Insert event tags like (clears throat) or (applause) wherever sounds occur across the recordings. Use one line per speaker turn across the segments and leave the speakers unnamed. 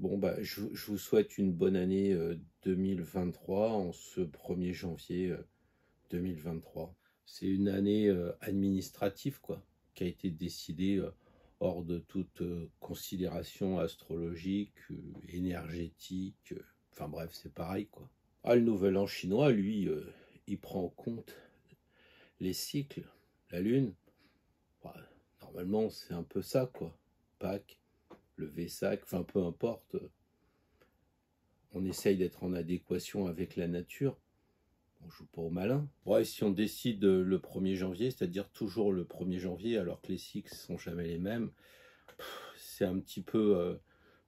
Bon, bah, je, vous souhaite une bonne année 2023 en ce 1er janvier 2023. C'est une année administrative, quoi, qui a été décidée hors de toute considération astrologique, énergétique. Enfin bref, c'est pareil, quoi. Ah, le nouvel an chinois, lui, il prend en compte les cycles, la lune. Bah, normalement, c'est un peu ça, quoi. Pâques, le Vesak, enfin peu importe. On essaye d'être en adéquation avec la nature. On joue pas au malin. Ouais, si on décide le 1er janvier, c'est-à-dire toujours le 1er janvier, alors que les cycles sont jamais les mêmes, c'est un petit peu euh,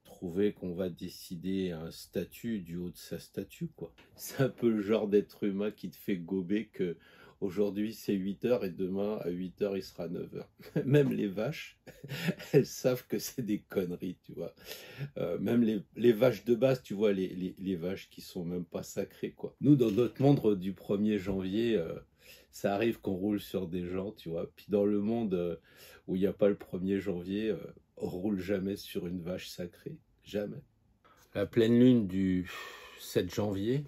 trouver qu'on va décider un statut du haut de sa statue, quoi. (laughs) C'est un peu le genre d'être humain qui te fait gober que Aujourd'hui, c'est 8 heures et demain, à 8 heures, il sera 9 heures. (laughs) Même les vaches, (laughs) elles savent que c'est des conneries, tu vois. Euh, même les, vaches de base, tu vois, les, les, vaches qui sont même pas sacrées, quoi. Nous, dans notre monde du 1er janvier, euh, ça arrive qu'on roule sur des gens, tu vois. Puis dans le monde euh, où il n'y a pas le 1er janvier, on roule jamais sur une vache sacrée. Jamais. La pleine lune du 7 janvier,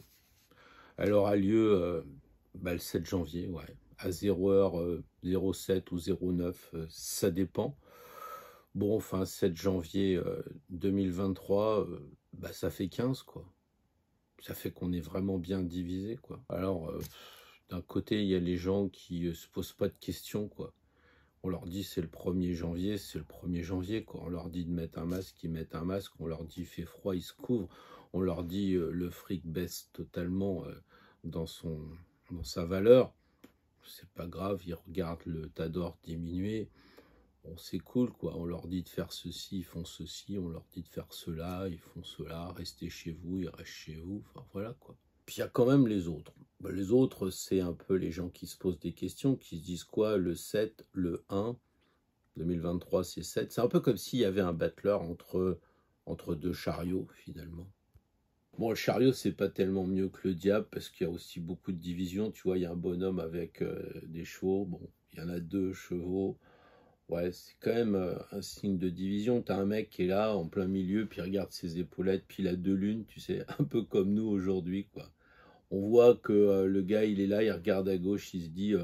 elle aura lieu bah, le 7 janvier, ouais. À 0h, 07 ou 09, euh, ça dépend. Bon, enfin, 7 janvier 2023, euh, euh, bah, ça fait 15, quoi. Ça fait qu'on est vraiment bien divisé, quoi. Alors, d'un côté, il y a les gens qui se posent pas de questions, quoi. On leur dit c'est le 1er janvier, c'est le 1er janvier, quoi. On leur dit de mettre un masque, ils mettent un masque. On leur dit fait froid, ils se couvrent. On leur dit le fric baisse totalement dans son sa valeur, c'est pas grave, ils regardent le tas d'or diminuer. Bon, c'est cool, quoi. On leur dit de faire ceci, ils font ceci. On leur dit de faire cela, ils font cela. Restez chez vous, ils restent chez vous. Enfin, voilà, quoi. Puis il y a quand même les autres. Ben, les autres, c'est un peu les gens qui se posent des questions, qui se disent quoi Le 7, le 1, 2023, c'est 7. C'est un peu comme s'il y avait un battleur entre, entre deux chariots, finalement. Bon, le chariot, c'est pas tellement mieux que le diable parce qu'il y a aussi beaucoup de divisions. Tu vois, il y a un bonhomme avec euh, des chevaux. Bon, il y en a deux chevaux. Ouais, c'est quand même euh, un signe de division. T'as un mec qui est là en plein milieu, puis il regarde ses épaulettes, puis il a deux lunes, tu sais, (laughs) un peu comme nous aujourd'hui, quoi. On voit que euh, le gars, il est là, il regarde à gauche, il se dit,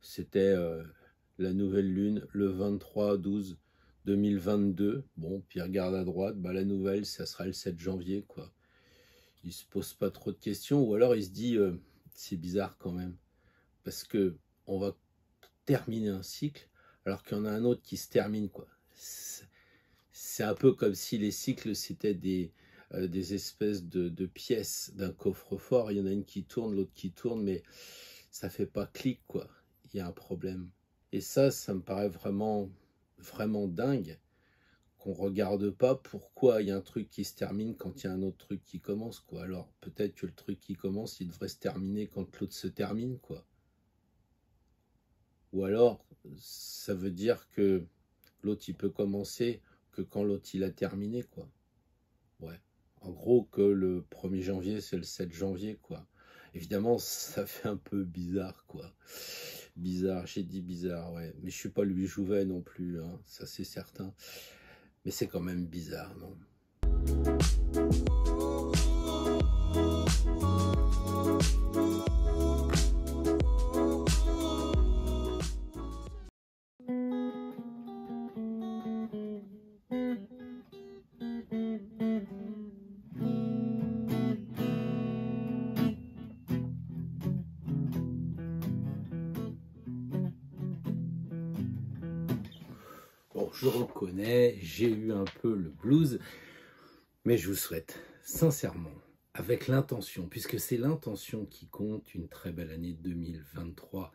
c'était la nouvelle lune, le 23-12 2022. Bon, puis il regarde à droite, bah la nouvelle, ça sera le 7 janvier, quoi il se pose pas trop de questions, ou alors il se dit euh, c'est bizarre quand même, parce que on va terminer un cycle alors qu'il y en a un autre qui se termine quoi. C'est un peu comme si les cycles c'était des, euh, des espèces de, de pièces d'un coffre-fort. Il y en a une qui tourne, l'autre qui tourne, mais ça fait pas clic quoi. Il y a un problème. Et ça, ça me paraît vraiment, vraiment dingue qu'on regarde pas pourquoi il y a un truc qui se termine quand il y a un autre truc qui commence, quoi. Alors, peut-être que le truc qui commence, il devrait se terminer quand l'autre se termine, quoi. Ou alors, ça veut dire que l'autre, il peut commencer que quand l'autre, il a terminé, quoi. Ouais. En gros, que le 1er janvier, c'est le 7 janvier, quoi. Évidemment, ça (laughs) fait un peu bizarre, quoi. Bizarre, j'ai dit bizarre, ouais. Mais je suis pas Louis Jouvet non plus, hein. ça c'est certain. Mais c'est quand même bizarre, non? J'ai eu un peu le blues, mais je vous souhaite sincèrement, avec l'intention, puisque c'est l'intention qui compte, une très belle année 2023.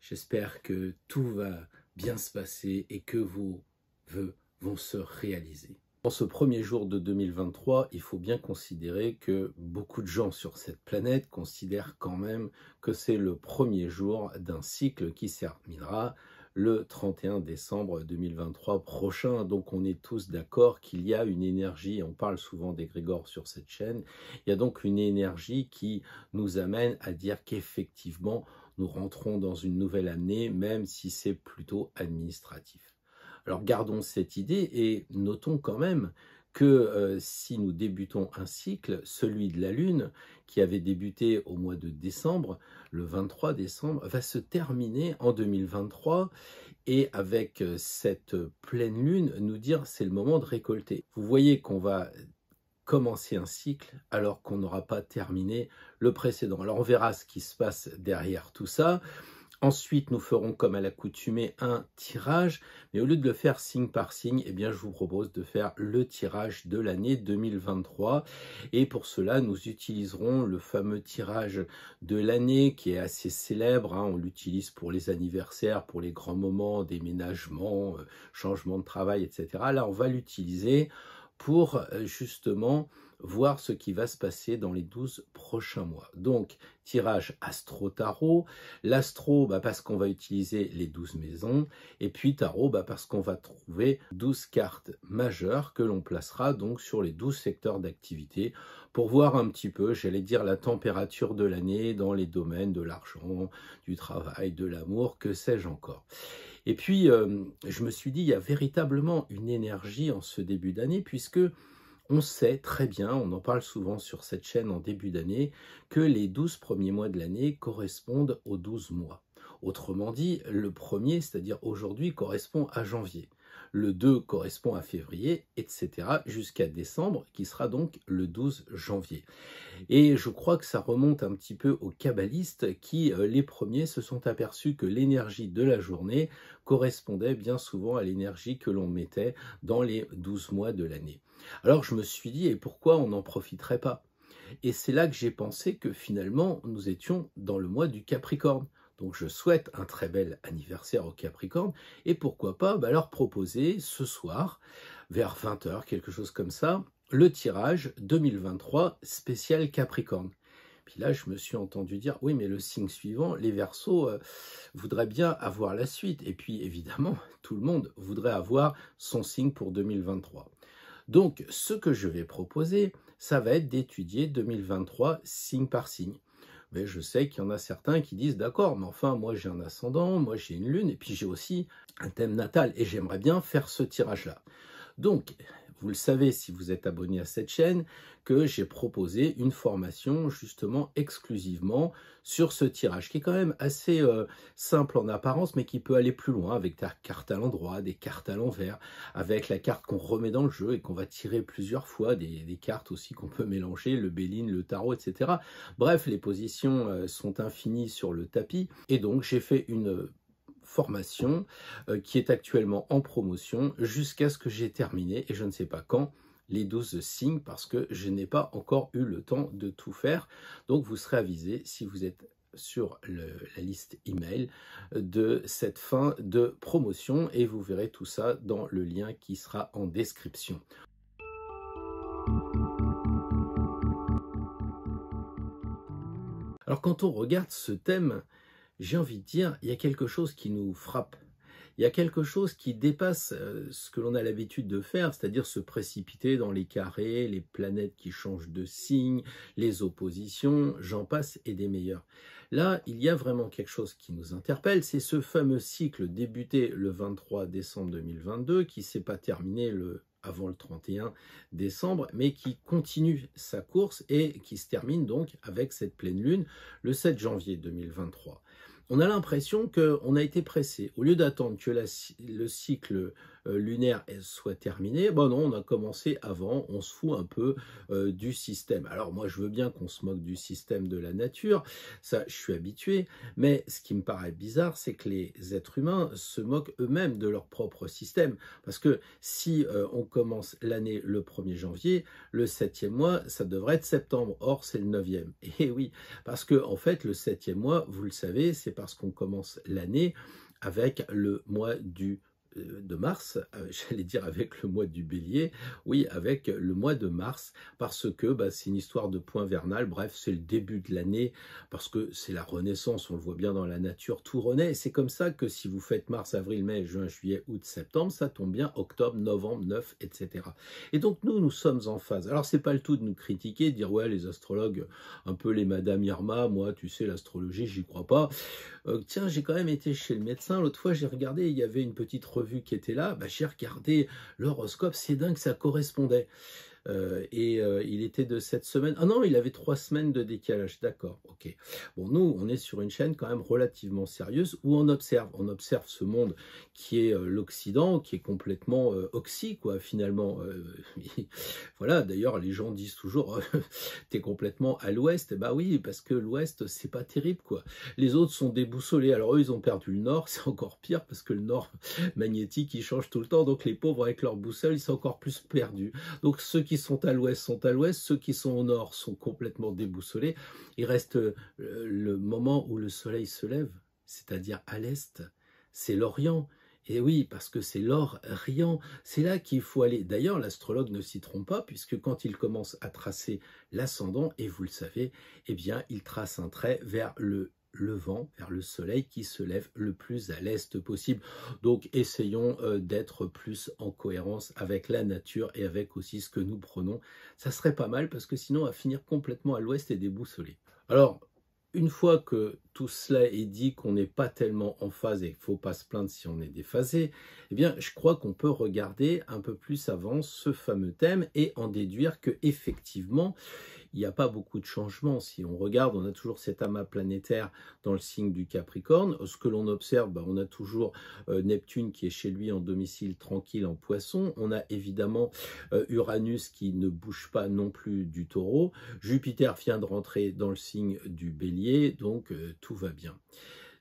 J'espère que tout va bien se passer et que vos vœux vont se réaliser. En ce premier jour de 2023, il faut bien considérer que beaucoup de gens sur cette planète considèrent quand même que c'est le premier jour d'un cycle qui terminera le 31 décembre 2023 prochain. Donc on est tous d'accord qu'il y a une énergie, on parle souvent d'égrégore sur cette chaîne, il y a donc une énergie qui nous amène à dire qu'effectivement nous rentrons dans une nouvelle année, même si c'est plutôt administratif. Alors gardons cette idée et notons quand même que euh, si nous débutons un cycle, celui de la Lune, qui avait débuté au mois de décembre, le 23 décembre, va se terminer en 2023 et avec euh, cette pleine Lune, nous dire c'est le moment de récolter. Vous voyez qu'on va commencer un cycle alors qu'on n'aura pas terminé le précédent. Alors on verra ce qui se passe derrière tout ça. Ensuite, nous ferons comme à l'accoutumée un tirage, mais au lieu de le faire signe par signe, eh bien, je vous propose de faire le tirage de l'année 2023. Et pour cela, nous utiliserons le fameux tirage de l'année qui est assez célèbre. Hein. On l'utilise pour les anniversaires, pour les grands moments, déménagements, euh, changement de travail, etc. Là, on va l'utiliser pour euh, justement voir ce qui va se passer dans les 12 prochains mois. Donc, tirage astro-tarot. L'astro, bah, parce qu'on va utiliser les 12 maisons. Et puis tarot, bah, parce qu'on va trouver 12 cartes majeures que l'on placera donc sur les 12 secteurs d'activité pour voir un petit peu, j'allais dire, la température de l'année dans les domaines de l'argent, du travail, de l'amour, que sais-je encore. Et puis, euh, je me suis dit, il y a véritablement une énergie en ce début d'année, puisque on sait très bien, on en parle souvent sur cette chaîne en début d'année, que les 12 premiers mois de l'année correspondent aux 12 mois. Autrement dit, le premier, c'est-à-dire aujourd'hui, correspond à janvier. Le 2 correspond à février, etc. jusqu'à décembre, qui sera donc le 12 janvier. Et je crois que ça remonte un petit peu aux kabbalistes qui, euh, les premiers, se sont aperçus que l'énergie de la journée correspondait bien souvent à l'énergie que l'on mettait dans les 12 mois de l'année. Alors je me suis dit, et pourquoi on n'en profiterait pas? Et c'est là que j'ai pensé que finalement, nous étions dans le mois du Capricorne. Donc je souhaite un très bel anniversaire au Capricorne, et pourquoi pas bah, leur proposer ce soir, vers 20h, quelque chose comme ça, le tirage 2023 spécial Capricorne. Puis là, je me suis entendu dire, oui, mais le signe suivant, les Verseaux euh, voudraient bien avoir la suite. Et puis, évidemment, (laughs) tout le monde voudrait avoir son signe pour 2023. Donc, ce que je vais proposer, ça va être d'étudier 2023 signe par signe. Mais je sais qu'il y en a certains qui disent d'accord, mais enfin, moi j'ai un ascendant, moi j'ai une lune, et puis j'ai aussi un thème natal, et j'aimerais bien faire ce tirage-là. Donc, vous le savez si vous êtes abonné à cette chaîne, que j'ai proposé une formation justement exclusivement sur ce tirage, qui est quand même assez euh, simple en apparence, mais qui peut aller plus loin avec des cartes à l'endroit, des cartes à l'envers, avec la carte qu'on remet dans le jeu et qu'on va tirer plusieurs fois, des, cartes aussi qu'on peut mélanger, le béline, le tarot, etc. Bref, les positions euh, sont infinies sur le tapis, et donc j'ai fait une formation euh, qui est actuellement en promotion jusqu'à ce que j'ai terminé, et je ne sais pas quand, les 12 signes parce que je n'ai pas encore eu le temps de tout faire. Donc vous serez avisé si vous êtes sur la liste email de cette fin de promotion et vous verrez tout ça dans le lien qui sera en description. Alors quand on regarde ce thème, j'ai envie de dire, il y a quelque chose qui nous frappe. Il y a quelque chose qui dépasse euh, ce que l'on a l'habitude de faire, c'est-à-dire se précipiter dans les carrés, les planètes qui changent de signe, les oppositions, j'en passe et des meilleurs. Là, il y a vraiment quelque chose qui nous interpelle, c'est ce fameux cycle débuté le 23 décembre 2022 qui s'est pas terminé le avant le 31 décembre, mais qui continue sa course et qui se termine donc avec cette pleine lune le 7 janvier 2023 on a l'impression qu'on a été pressé. Au lieu d'attendre que le cycle lunaire soit terminé, bon non, on a commencé avant, on se fout un peu euh, du système. Alors moi, je veux bien qu'on se moque du système de la nature, ça, je suis habitué, mais ce qui me paraît bizarre, c'est que les êtres humains se moquent eux-mêmes de leur propre système. Parce que si euh, on commence l'année le 1er janvier, le septième mois, ça devrait être septembre. Or, c'est le neuvième. (laughs) Et oui, parce que en fait, le septième mois, vous le savez, c'est parce qu'on commence l'année avec le mois du euh, de mars, euh, (laughs) j'allais dire avec le mois du bélier, oui, avec le mois de mars, parce que bah, c'est une histoire de point vernal, bref, c'est le début de l'année, parce que c'est la renaissance, on le voit bien dans la nature, tout renaît, c'est comme ça que si vous faites mars, avril, mai, juin, juillet, août, septembre, ça tombe bien octobre, novembre, 9, etc. Et donc nous, nous sommes en phase. Alors c'est pas le tout de nous critiquer, de dire ouais, les astrologues, un peu les Madame Irma, moi, tu sais, l'astrologie, j'y crois pas. Euh, tiens, j'ai quand même été chez le médecin, l'autre fois j'ai regardé, il y avait une petite revue qui était là, bah, j'ai regardé l'horoscope, c'est dingue, ça correspondait. Euh, et euh, il était de cette semaine. Ah non, il avait trois semaines de décalage. D'accord, ok. Bon, nous, on est sur une chaîne quand même relativement sérieuse où on observe, on observe ce monde qui est euh, l'Occident, qui est complètement oxy, quoi, finalement. (laughs) voilà. D'ailleurs, les gens disent toujours, (laughs) t'es complètement à l'Ouest. Bah oui, parce que l'Ouest, c'est pas terrible, quoi. Les autres sont déboussolés. Alors eux, ils ont perdu le Nord. (laughs) C'est encore pire parce que le Nord magnétique, il change tout le temps. Donc les pauvres avec leur boussole, ils sont encore plus perdus. Donc ceux qui sont à l'ouest sont à l'ouest, ceux qui sont au nord sont complètement déboussolés. Il reste euh, le moment où le soleil se lève, c'est-à-dire à, l'est, c'est l'Orient. Et oui, parce que c'est l'Orient, c'est là qu'il faut aller. D'ailleurs, l'astrologue ne s'y trompe pas, puisque quand il commence à tracer l'ascendant, et vous le savez, eh bien, il trace un trait vers le le vent vers le soleil qui se lève le plus à l'est possible. Donc essayons euh, d'être plus en cohérence avec la nature et avec aussi ce que nous prenons. Ça serait pas mal parce que sinon on va finir complètement à l'ouest et déboussolé. Alors, une fois que tout cela est dit, qu'on n'est pas tellement en phase et qu'il ne faut pas se plaindre si on est déphasé, eh bien, je crois qu'on peut regarder un peu plus avant ce fameux thème et en déduire que effectivement, il n'y a pas beaucoup de changements. Si on regarde, on a toujours cet amas planétaire dans le signe du Capricorne. Ce que l'on observe, ben, on a toujours euh, Neptune qui est chez lui en domicile tranquille en poisson. On a évidemment euh, Uranus qui ne bouge pas non plus du taureau. Jupiter vient de rentrer dans le signe du bélier, donc euh, tout va bien.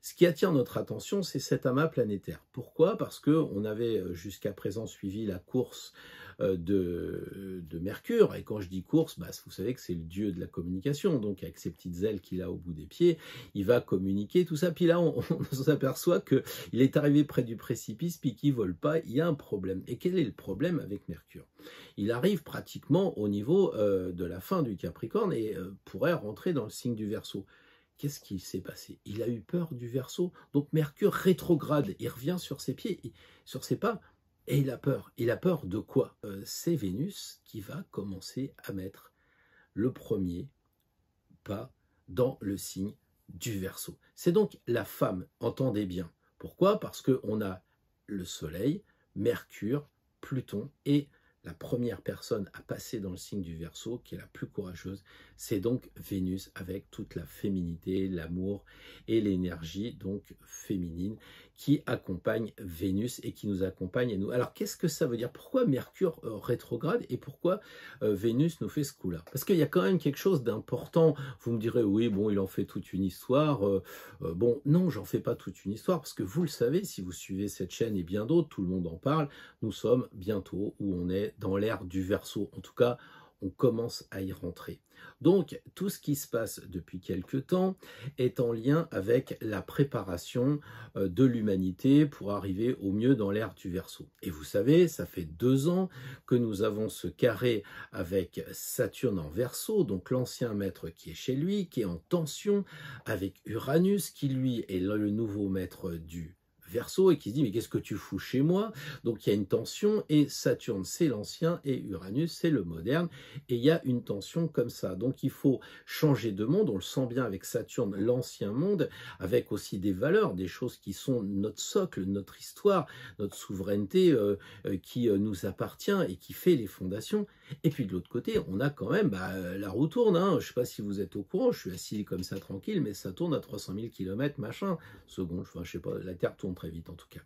Ce qui attire notre attention, c'est cet amas planétaire. Pourquoi? Parce que on avait jusqu'à présent suivi la course de, de, Mercure. Et quand je dis course, bah, vous savez que c'est le dieu de la communication. Donc avec ses petites ailes qu'il a au bout des pieds, il va communiquer tout ça. Puis là, on, (laughs) s'aperçoit qu'il est arrivé près du précipice, puis qu'il vole pas. Il y a un problème. Et quel est le problème avec Mercure? Il arrive pratiquement au niveau euh, de la fin du Capricorne et euh, pourrait rentrer dans le signe du Verseau. Qu'est-ce qui s'est passé? Il a eu peur du Verseau? Donc Mercure rétrograde. Il revient sur ses pieds, sur ses pas. Et il a peur. Il a peur de quoi? Euh, C'est Vénus qui va commencer à mettre le premier pas dans le signe du Verseau. C'est donc la femme, entendez bien. Pourquoi? Parce qu'on a le Soleil, Mercure, Pluton et la première personne à passer dans le signe du Verseau, qui est la plus courageuse, c'est donc Vénus avec toute la féminité, l'amour et l'énergie donc féminine qui accompagne Vénus et qui nous accompagne à nous. Alors qu'est-ce que ça veut dire? Pourquoi Mercure euh, rétrograde et pourquoi euh, Vénus nous fait ce coup-là? Parce qu'il y a quand même quelque chose d'important. Vous me direz oui, bon, il en fait toute une histoire. Euh, bon, non, j'en fais pas toute une histoire parce que vous le savez, si vous suivez cette chaîne et bien d'autres, tout le monde en parle. Nous sommes bientôt où on est dans l'ère du Verseau. En tout cas, on commence à y rentrer. Donc, tout ce qui se passe depuis quelque temps est en lien avec la préparation euh, de l'humanité pour arriver au mieux dans l'ère du Verseau. Et vous savez, ça fait deux ans que nous avons ce carré avec Saturne en Verseau, donc l'ancien maître qui est chez lui, qui est en tension avec Uranus, qui lui est le nouveau maître du Verseau et qui se dit mais qu'est-ce que tu fous chez moi? Donc il y a une tension et Saturne c'est l'ancien et Uranus c'est le moderne et il y a une tension comme ça. Donc il faut changer de monde, on le sent bien avec Saturne, l'ancien monde, avec aussi des valeurs, des choses qui sont notre socle, notre histoire, notre souveraineté euh, euh, qui euh, nous appartient et qui fait les fondations. Et puis de l'autre côté, on a quand même, bah, la roue tourne, hein. je ne sais pas si vous êtes au courant, je suis assis comme ça tranquille, mais ça tourne à 300 000 km, machin, seconde, enfin, je sais pas, la Terre tourne très vite en tout cas.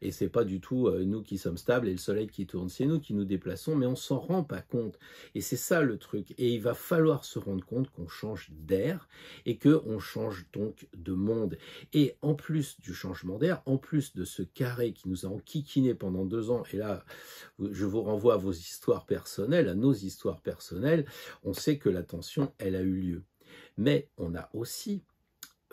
Et c'est pas du tout euh, nous qui sommes stables et le soleil qui tourne, c'est nous qui nous déplaçons, mais on s'en rend pas compte. Et c'est ça le truc. Et il va falloir se rendre compte qu'on change d'air et que on change donc de monde. Et en plus du changement d'air, en plus de ce carré qui nous a enquiquiné pendant deux ans, et là, je vous renvoie à vos histoires personnelles, à nos histoires personnelles, on sait que la tension, elle a eu lieu. Mais on a aussi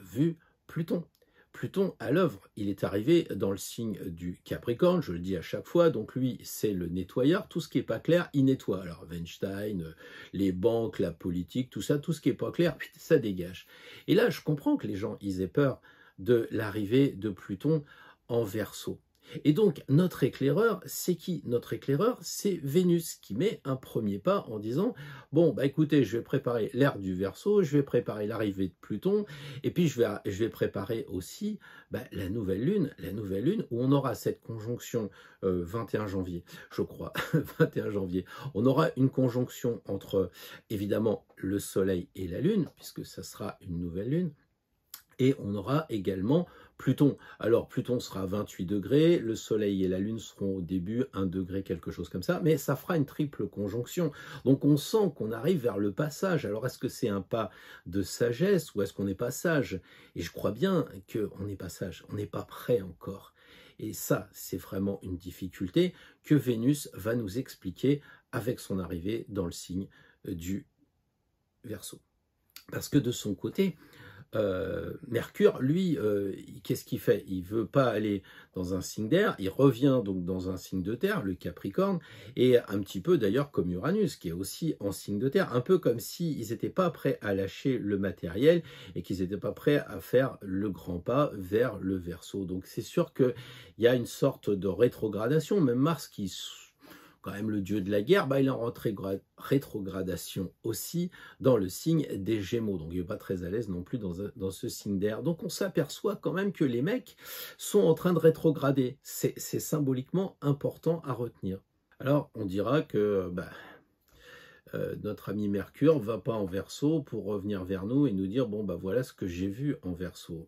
vu Pluton. Pluton à l'œuvre. Il est arrivé dans le signe du Capricorne, je le dis à chaque fois, donc lui c'est le nettoyeur, tout ce qui n'est pas clair, il nettoie. Alors Weinstein, les banques, la politique, tout ça, tout ce qui n'est pas clair, (laughs) ça dégage. Et là je comprends que les gens ils aient peur de l'arrivée de Pluton en verso. Et donc, notre éclaireur, c'est qui Notre éclaireur, c'est Vénus, qui met un premier pas en disant, bon, bah écoutez, je vais préparer l'ère du Verseau, je vais préparer l'arrivée de Pluton, et puis je vais, préparer aussi bah, la nouvelle lune, la nouvelle lune, où on aura cette conjonction 21 euh, janvier, je crois, (laughs) 21 janvier, on aura une conjonction entre, évidemment, le Soleil et la Lune, puisque ça sera une nouvelle lune, et on aura également Pluton. Alors Pluton sera à 28 degrés, le Soleil et la Lune seront au début 1 degré, quelque chose comme ça, mais ça fera une triple conjonction. Donc on sent qu'on arrive vers le passage. Alors est-ce que c'est un pas de sagesse ou est-ce qu'on n'est pas sage? Et je crois bien qu'on n'est pas sage, on n'est pas prêt encore. Et ça, c'est vraiment une difficulté que Vénus va nous expliquer avec son arrivée dans le signe du Verseau. Parce que de son côté, euh, Mercure, lui, euh, qu'est-ce qu'il fait? Il veut pas aller dans un signe d'air, il revient donc dans un signe de terre, le Capricorne, et un petit peu d'ailleurs comme Uranus, qui est aussi en signe de terre, un peu comme s'ils n'étaient pas prêts à lâcher le matériel et qu'ils n'étaient pas prêts à faire le grand pas vers le Verseau. Donc c'est sûr qu'il y a une sorte de rétrogradation, même Mars qui quand même le dieu de la guerre, bah, il est en rétrogradation aussi dans le signe des Gémeaux. Donc il n'est pas très à l'aise non plus dans, dans ce signe d'air. Donc on s'aperçoit quand même que les mecs sont en train de rétrograder. C'est symboliquement important à retenir. Alors on dira que bah, euh, notre ami Mercure va pas en verso pour revenir vers nous et nous dire bon bah voilà ce que j'ai vu en verso.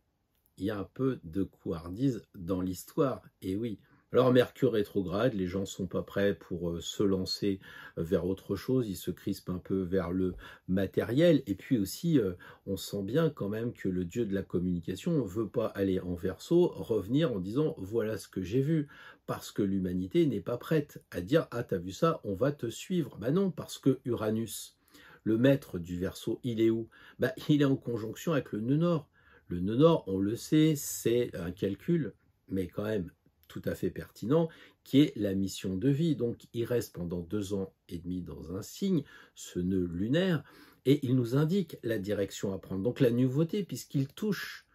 Il y a un peu de couardise dans l'histoire, et oui, alors Mercure rétrograde, les gens sont pas prêts pour euh, se lancer euh, vers autre chose, ils se crispent un peu vers le matériel et puis aussi euh, on sent bien quand même que le dieu de la communication ne veut pas aller en verso, revenir en disant voilà ce que j'ai vu parce que l'humanité n'est pas prête à dire ah t'as vu ça, on va te suivre. Bah non, parce que Uranus, le maître du verso, il est où? Bah il est en conjonction avec le nœud nord. Le nœud nord, on le sait, c'est un calcul, mais quand même tout à fait pertinent, qui est la mission de vie. Donc il reste pendant deux ans et demi dans un signe, ce nœud lunaire, et il nous indique la direction à prendre. Donc la nouveauté, puisqu'il touche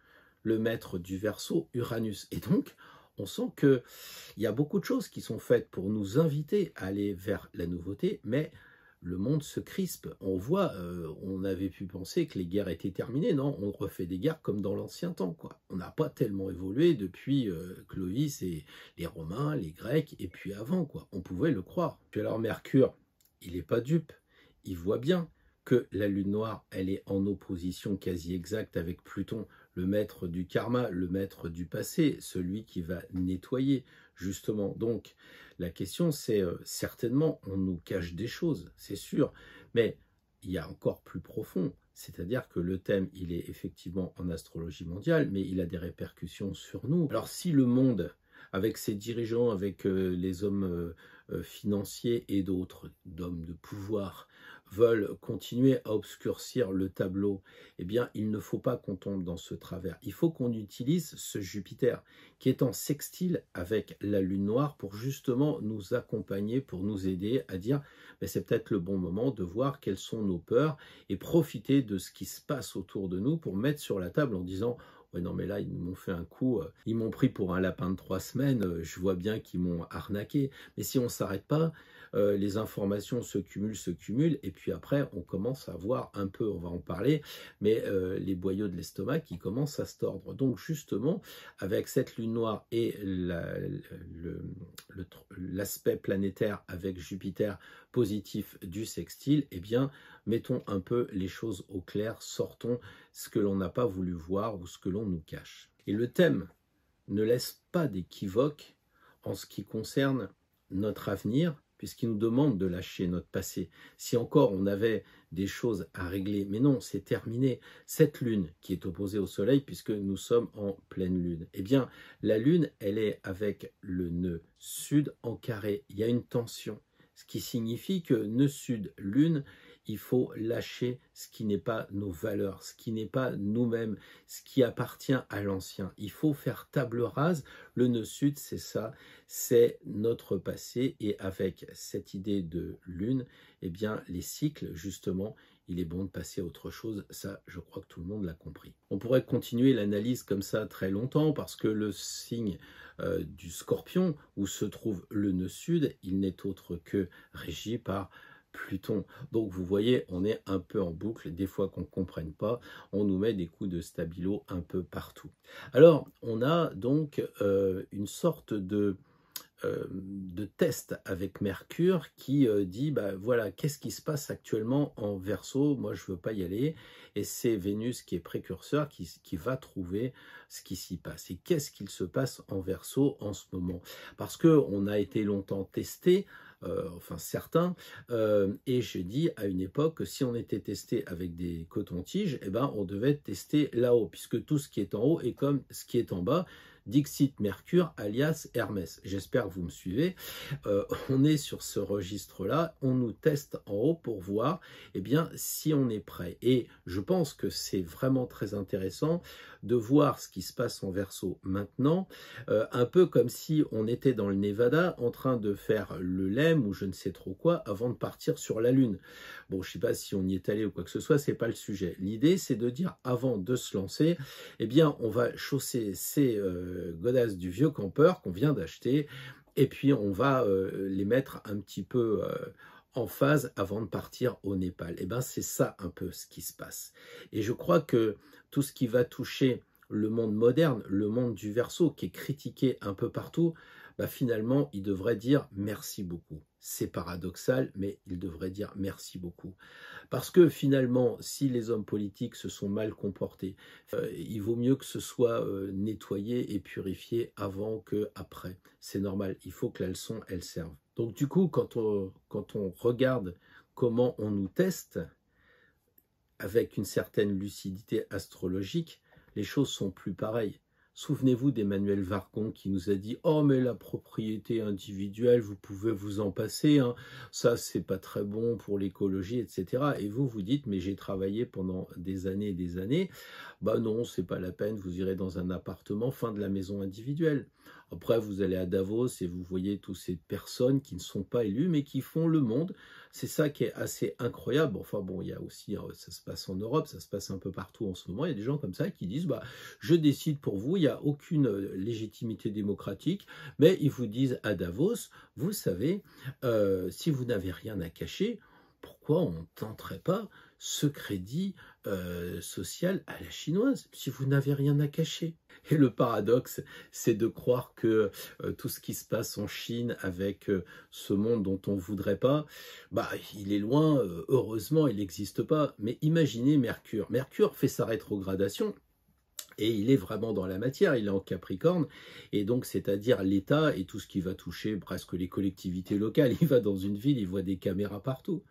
le maître du verso, Uranus. Et donc, on sent qu'il y a beaucoup de choses qui sont faites pour nous inviter à aller vers la nouveauté, mais le monde se crispe. On voit, euh, on avait pu penser que les guerres étaient terminées. Non, on refait des guerres comme dans l'ancien temps. Quoi. On n'a pas tellement évolué depuis euh, Clovis et les Romains, les Grecs, et puis avant. Quoi. On pouvait le croire. Puis alors Mercure, il n'est pas dupe. Il voit bien que la Lune noire, elle est en opposition quasi exacte avec Pluton, le maître du karma, le maître du passé, celui qui va nettoyer, justement. Donc, la question, c'est euh, certainement, on nous cache des choses, c'est sûr, mais il y a encore plus profond. C'est-à-dire que le thème, il est effectivement en astrologie mondiale, mais il a des répercussions sur nous. Alors si le monde, avec ses dirigeants, avec euh, les hommes euh, financiers et d'autres, d'hommes de pouvoir, veulent continuer à obscurcir le tableau, eh bien, il ne faut pas qu'on tombe dans ce travers. Il faut qu'on utilise ce Jupiter qui est en sextile avec la Lune noire pour justement nous accompagner, pour nous aider à dire, mais c'est peut-être le bon moment de voir quelles sont nos peurs et profiter de ce qui se passe autour de nous pour mettre sur la table en disant, Ouais, non, mais là, ils m'ont fait un coup. Euh, ils m'ont pris pour un lapin de trois semaines. Euh, je vois bien qu'ils m'ont arnaqué. Mais si on s'arrête pas, euh, les informations se cumulent, se cumulent, et puis après, on commence à voir un peu, on va en parler, mais euh, les boyaux de l'estomac qui commencent à se tordre. Donc justement, avec cette lune noire et l'aspect planétaire avec Jupiter positif du sextile, eh bien, mettons un peu les choses au clair, sortons ce que l'on n'a pas voulu voir ou ce que l'on nous cache. Et le thème ne laisse pas d'équivoque en ce qui concerne notre avenir, puisqu'il nous demande de lâcher notre passé. Si encore on avait des choses à régler, mais non, c'est terminé. Cette lune qui est opposée au soleil, puisque nous sommes en pleine lune, eh bien, la lune, elle est avec le nœud sud en carré. Il y a une tension, ce qui signifie que nœud sud, lune, il faut lâcher ce qui n'est pas nos valeurs, ce qui n'est pas nous-mêmes, ce qui appartient à l'ancien. Il faut faire table rase. Le nœud sud, c'est ça, c'est notre passé. Et avec cette idée de lune, eh bien, les cycles, justement, il est bon de passer à autre chose. Ça, je crois que tout le monde l'a compris. On pourrait continuer l'analyse comme ça très longtemps parce que le signe euh, du scorpion, où se trouve le nœud sud, il n'est autre que régi par Pluton. Donc vous voyez, on est un peu en boucle. Des fois qu'on ne comprenne pas, on nous met des coups de stabilo un peu partout. Alors, on a donc euh, une sorte de euh, de test avec Mercure qui euh, dit bah voilà qu'est-ce qui se passe actuellement en Verseau? Moi je veux pas y aller et c'est Vénus qui est précurseur qui, qui va trouver ce qui s'y passe et qu'est-ce qu'il se passe en Verseau en ce moment? Parce que on a été longtemps testé euh, enfin certains, et j'ai dit à une époque que si on était testé avec des cotons-tiges, eh ben on devait tester là-haut, puisque tout ce qui est en haut est comme ce qui est en bas, Dixit Mercure alias Hermès. J'espère que vous me suivez. Euh, on est sur ce registre-là, on nous teste en haut pour voir eh bien, si on est prêt. Et je pense que c'est vraiment très intéressant de voir ce qui se passe en verso maintenant, euh, un peu comme si on était dans le Nevada en train de faire le LEM ou je ne sais trop quoi avant de partir sur la Lune. Bon, je ne sais pas si on y est allé ou quoi que ce soit, c'est pas le sujet. L'idée, c'est de dire avant de se lancer, eh bien, on va chausser ces euh, godasses du vieux campeur qu'on vient d'acheter et puis on va euh, les mettre un petit peu en phase avant de partir au Népal. Et eh ben c'est ça un peu ce qui se passe. Et je crois que tout ce qui va toucher le monde moderne, le monde du verso qui est critiqué un peu partout, bah finalement, il devrait dire merci beaucoup. C'est paradoxal, mais il devrait dire merci beaucoup. Parce que finalement, si les hommes politiques se sont mal comportés, euh, il vaut mieux que ce soit euh, nettoyé et purifié avant que après. C'est normal, il faut que la leçon, elle serve. Donc du coup, quand on, quand on regarde comment on nous teste, avec une certaine lucidité astrologique, les choses sont plus pareilles. Souvenez-vous d'Emmanuel Vargon qui nous a dit Oh, mais la propriété individuelle, vous pouvez vous en passer, hein. ça c'est pas très bon pour l'écologie, etc. Et vous, vous dites Mais j'ai travaillé pendant des années et des années. Bah non, c'est pas la peine, vous irez dans un appartement, fin de la maison individuelle. Après, vous allez à Davos et vous voyez toutes ces personnes qui ne sont pas élues, mais qui font le monde. C'est ça qui est assez incroyable. Enfin bon, il y a aussi, euh, ça se passe en Europe, ça se passe un peu partout en ce moment. Il y a des gens comme ça qui disent, bah, je décide pour vous. Il n'y a aucune euh, légitimité démocratique, mais ils vous disent à Davos, vous savez, euh, si vous n'avez rien à cacher, pourquoi on ne tenterait pas ce crédit euh, social à la chinoise si vous n'avez rien à cacher Et le paradoxe, c'est de croire que euh, tout ce qui se passe en Chine avec euh, ce monde dont on ne voudrait pas, bah, il est loin, heureusement, il n'existe pas. Mais imaginez Mercure. Mercure fait sa rétrogradation et il est vraiment dans la matière, il est en Capricorne, et donc c'est-à-dire l'État et tout ce qui va toucher presque les collectivités locales. (laughs) Il va dans une ville, il voit des caméras partout.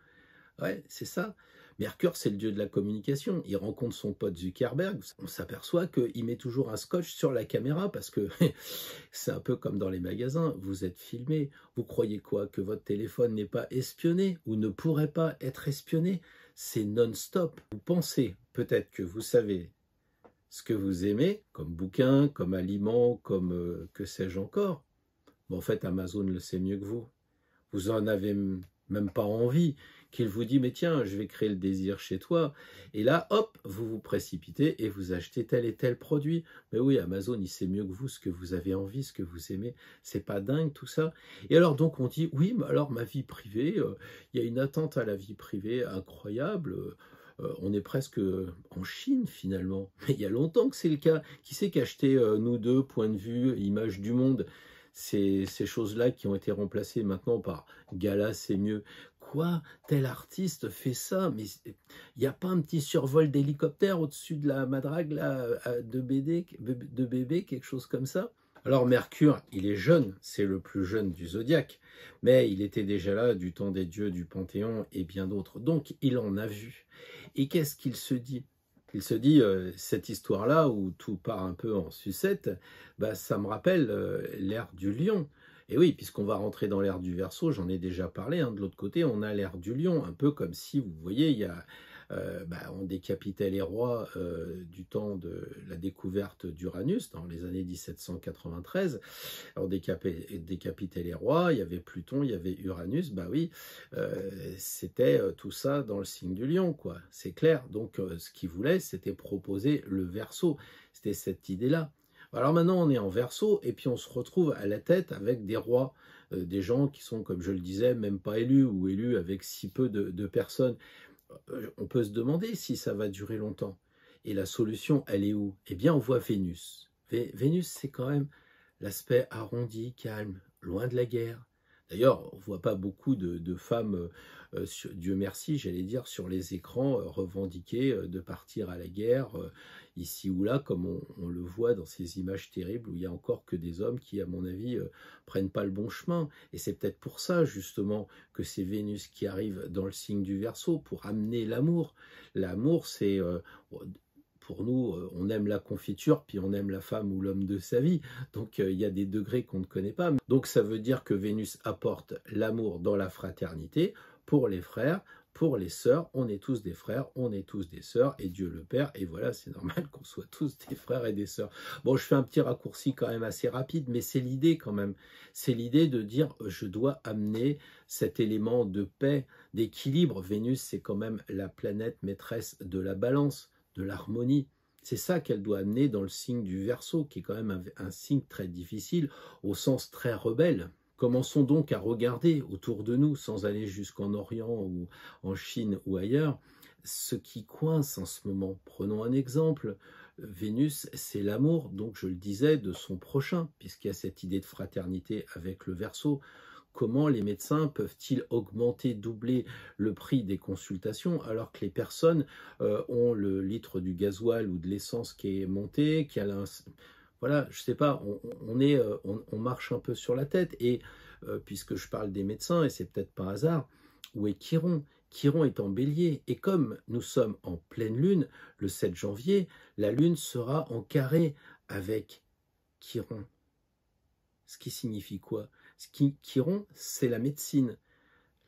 Ouais, c'est ça. Mercure, c'est le dieu de la communication. Il rencontre son pote Zuckerberg. On s'aperçoit qu'il met toujours un scotch sur la caméra parce que (laughs) c'est un peu comme dans les magasins. Vous êtes filmé. Vous croyez quoi? Que votre téléphone n'est pas espionné ou ne pourrait pas être espionné? C'est non-stop. Vous pensez peut-être que vous savez ce que vous aimez, comme bouquin, comme aliment, comme euh, que sais-je encore. Mais en fait, Amazon le sait mieux que vous. Vous en avez même pas envie qu'il vous dit mais tiens je vais créer le désir chez toi. Et là hop vous vous précipitez et vous achetez tel et tel produit. Mais oui Amazon il sait mieux que vous ce que vous avez envie ce que vous aimez. C'est pas dingue tout ça. Et alors donc on dit oui mais alors ma vie privée euh, il y a une attente à la vie privée incroyable. Euh, on est presque en Chine finalement. Mais (laughs) il y a longtemps que c'est le cas. Qui c'est qu'acheter euh, nous deux, point de vue, image du monde? Ces, choses-là qui ont été remplacées maintenant par Gala, c'est mieux. Quoi? Tel artiste fait ça? Mais il n'y a pas un petit survol d'hélicoptère au-dessus de la madrague là, de, BD, de bébé, quelque chose comme ça? Alors Mercure, il est jeune, c'est le plus jeune du zodiaque, mais il était déjà là du temps des dieux du Panthéon et bien d'autres. Donc il en a vu. Et qu'est-ce qu'il se dit? Il se dit, euh, cette histoire-là, où tout part un peu en sucette, bah, ça me rappelle euh, l'ère du lion. Et oui, puisqu'on va rentrer dans l'ère du verso, j'en ai déjà parlé, hein, de l'autre côté, on a l'ère du lion, un peu comme si, vous voyez, il y a, euh, bah, on décapitait les rois euh, du temps de la découverte d'Uranus, dans les années 1793. On décapitait, les rois, il y avait Pluton, il y avait Uranus, bah oui, euh, c'était tout ça dans le signe du lion, quoi, c'est clair. Donc ce qu'il voulait, c'était proposer le verso, c'était cette idée-là. Alors maintenant, on est en verso, et puis on se retrouve à la tête avec des rois, des gens qui sont, comme je le disais, même pas élus, ou élus avec si peu de personnes. Euh, on peut se demander si ça va durer longtemps. Et la solution, elle est où? Eh bien, on voit Vénus. Vénus, c'est quand même l'aspect arrondi, calme, loin de la guerre. D'ailleurs, on ne voit pas beaucoup de, femmes, euh, Dieu merci, j'allais dire, sur les écrans euh, revendiquer de partir à la guerre ici ou là, comme on, le voit dans ces images terribles où il y a encore que des hommes qui, à mon avis, euh, prennent pas le bon chemin. Et c'est peut-être pour ça, justement, que c'est Vénus qui arrive dans le signe du Verseau pour amener l'amour. L'amour, c'est euh, pour nous, euh, on aime la confiture, puis on aime la femme ou l'homme de sa vie. Donc il y a des degrés qu'on ne connaît pas. Donc ça veut dire que Vénus apporte l'amour dans la fraternité pour les frères, pour les sœurs, on est tous des frères, on est tous des sœurs, et Dieu le Père, et voilà, c'est normal (laughs) qu'on soit tous des frères et des sœurs. Bon, je fais un petit raccourci quand même assez rapide, mais c'est l'idée quand même. C'est l'idée de dire, je dois amener cet élément de paix, d'équilibre. Vénus, c'est quand même la planète maîtresse de la balance, de l'harmonie. C'est ça qu'elle doit amener dans le signe du Verseau, qui est quand même un signe très difficile, au sens très rebelle. Commençons donc à regarder autour de nous, sans aller jusqu'en Orient ou en Chine ou ailleurs, ce qui coince en ce moment. Prenons un exemple. Vénus, c'est l'amour, donc je le disais, de son prochain, puisqu'il y a cette idée de fraternité avec le Verseau. Comment les médecins peuvent-ils augmenter, doubler le prix des consultations alors que les personnes euh, ont le litre du gasoil ou de l'essence qui est monté, qui a voilà, je sais pas, euh, on, marche un peu sur la tête. Et euh, puisque je parle des médecins, et c'est peut-être par hasard, où est Chiron? Chiron est en bélier, et comme nous sommes en pleine lune, le 7 janvier, la lune sera en carré avec Chiron. Ce qui signifie quoi? Ce qui, Chiron, c'est la médecine.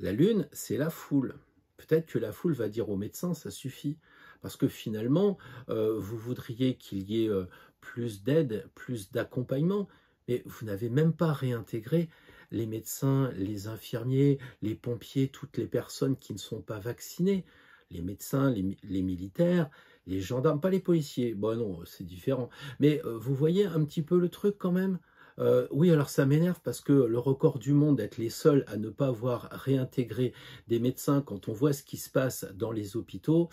La lune, c'est la foule. Peut-être que la foule va dire aux médecins, ça suffit. Parce que finalement, euh, vous voudriez qu'il y ait plus d'aide, plus d'accompagnement, mais vous n'avez même pas réintégré les médecins, les infirmiers, les pompiers, toutes les personnes qui ne sont pas vaccinées, les médecins, les, militaires, les gendarmes, pas les policiers, bon non, c'est différent, mais euh, vous voyez un petit peu le truc quand même? Euh, oui, alors ça m'énerve parce que le record du monde d'être les seuls à ne pas avoir réintégré des médecins quand on voit ce qui se passe dans les hôpitaux,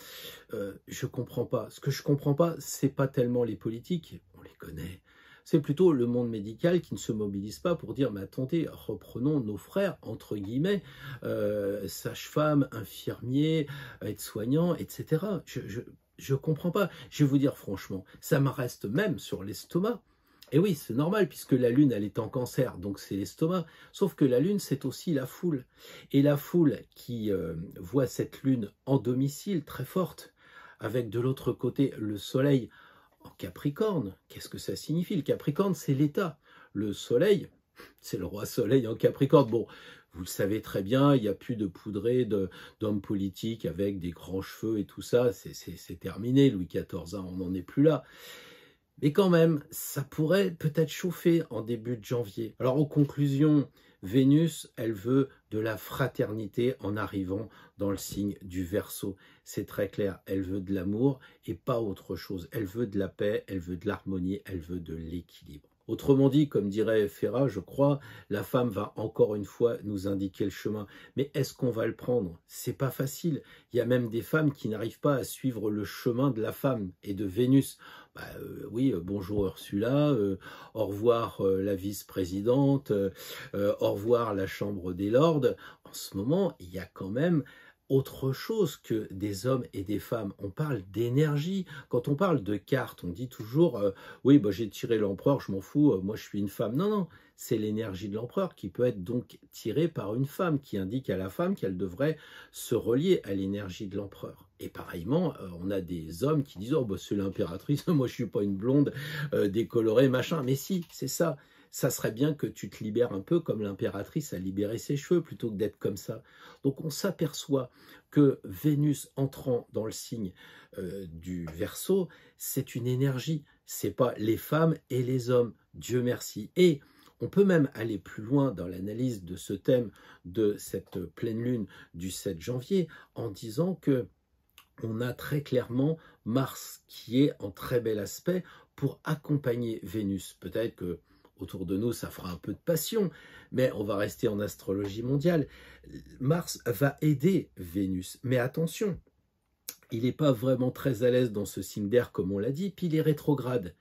euh, je comprends pas. Ce que je comprends pas, c'est pas tellement les politiques, on les connaît. C'est plutôt le monde médical qui ne se mobilise pas pour dire, mais attendez, reprenons nos frères, entre guillemets, euh, sages-femmes, infirmiers, aides-soignants, etc. Je, je comprends pas. Je vais vous dire franchement, ça me reste même sur l'estomac. Et oui, c'est normal, puisque la Lune, elle est en cancer, donc c'est l'estomac. Sauf que la Lune, c'est aussi la foule. Et la foule qui euh, voit cette Lune en domicile très forte, avec de l'autre côté le Soleil en Capricorne, qu'est-ce que ça signifie? Le Capricorne, c'est l'État. Le Soleil, c'est le roi Soleil en Capricorne. Bon, vous le savez très bien, il n'y a plus de poudrée d'hommes politiques avec des grands cheveux et tout ça. C'est terminé, Louis XIV, on n'en est plus là. Mais quand même, ça pourrait peut-être chauffer en début de janvier. Alors en conclusion, Vénus, elle veut de la fraternité en arrivant dans le signe du Verseau. C'est très clair, elle veut de l'amour et pas autre chose. Elle veut de la paix, elle veut de l'harmonie, elle veut de l'équilibre. Autrement dit, comme dirait Ferrat, je crois, la femme va encore une fois nous indiquer le chemin. Mais est-ce qu'on va le prendre? C'est pas facile. Il y a même des femmes qui n'arrivent pas à suivre le chemin de la femme et de Vénus. Bah, euh, oui, euh, bonjour Ursula, euh, au revoir la vice-présidente, au revoir la Chambre des Lords. En ce moment, il y a quand même autre chose que des hommes et des femmes. On parle d'énergie. Quand on parle de cartes, on dit toujours euh, oui, bah, j'ai tiré l'empereur, je m'en fous, euh, moi je suis une femme. Non, non, c'est l'énergie de l'empereur qui peut être donc tirée par une femme, qui indique à la femme qu'elle devrait se relier à l'énergie de l'empereur. Et pareillement, euh, on a des hommes qui disent oh bah, c'est l'impératrice, (laughs) moi je suis pas une blonde décolorée, machin. Mais si, c'est ça ça serait bien que tu te libères un peu comme l'impératrice a libéré ses cheveux plutôt que d'être comme ça. Donc on s'aperçoit que Vénus entrant dans le signe euh, du Verseau, c'est une énergie, c'est pas les femmes et les hommes, Dieu merci. Et on peut même aller plus loin dans l'analyse de ce thème de cette pleine lune du 7 janvier en disant que on a très clairement Mars qui est en très bel aspect pour accompagner Vénus. Peut-être que autour de nous, ça fera un peu de passion, mais on va rester en astrologie mondiale. Mars va aider Vénus, mais attention, il n'est pas vraiment très à l'aise dans ce signe d'air comme on l'a dit, puis il est rétrograde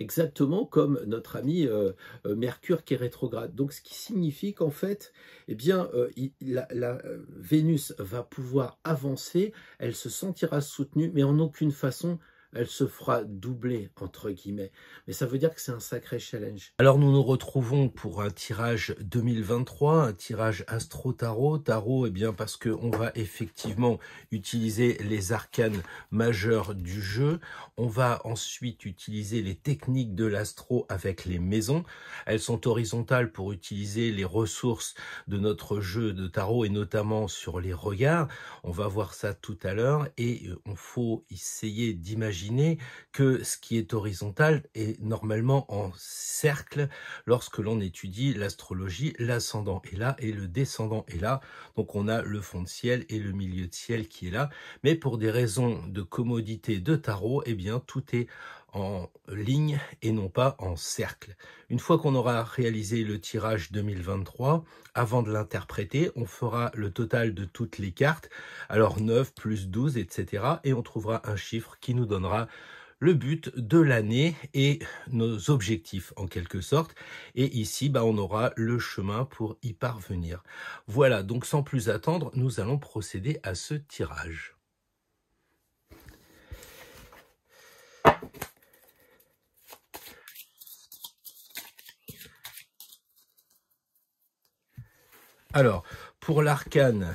exactement comme notre ami euh, euh, Mercure qui est rétrograde. Donc ce qui signifie qu'en fait, eh bien, euh, la, Vénus va pouvoir avancer, elle se sentira soutenue, mais en aucune façon elle se fera doubler, entre guillemets. Mais ça veut dire que c'est un sacré challenge.
Alors nous nous retrouvons pour un tirage 2023, un tirage astro-tarot. Tarot, eh bien parce qu'on va effectivement utiliser les arcanes majeures du jeu. On va ensuite utiliser les techniques de l'astro avec les maisons. Elles sont horizontales pour utiliser les ressources de notre jeu de tarot et notamment sur les regards. On va voir ça tout à l'heure et euh, on faut essayer d'imaginer que ce qui est horizontal est normalement en cercle lorsque l'on étudie l'astrologie. L'ascendant est là et le descendant est là. Donc on a le fond de ciel et le milieu de ciel qui est là. Mais pour des raisons de commodité de tarot, eh bien tout est en ligne et non pas en cercle. Une fois qu'on aura réalisé le tirage 2023, avant de l'interpréter, on fera le total de toutes les cartes, alors 9 plus 12, etc. Et on trouvera un chiffre qui nous donnera le but de l'année et nos objectifs en quelque sorte. Et ici, bah, on aura le chemin pour y parvenir. Voilà, donc sans plus attendre, nous allons procéder à ce tirage. Alors, pour l'arcane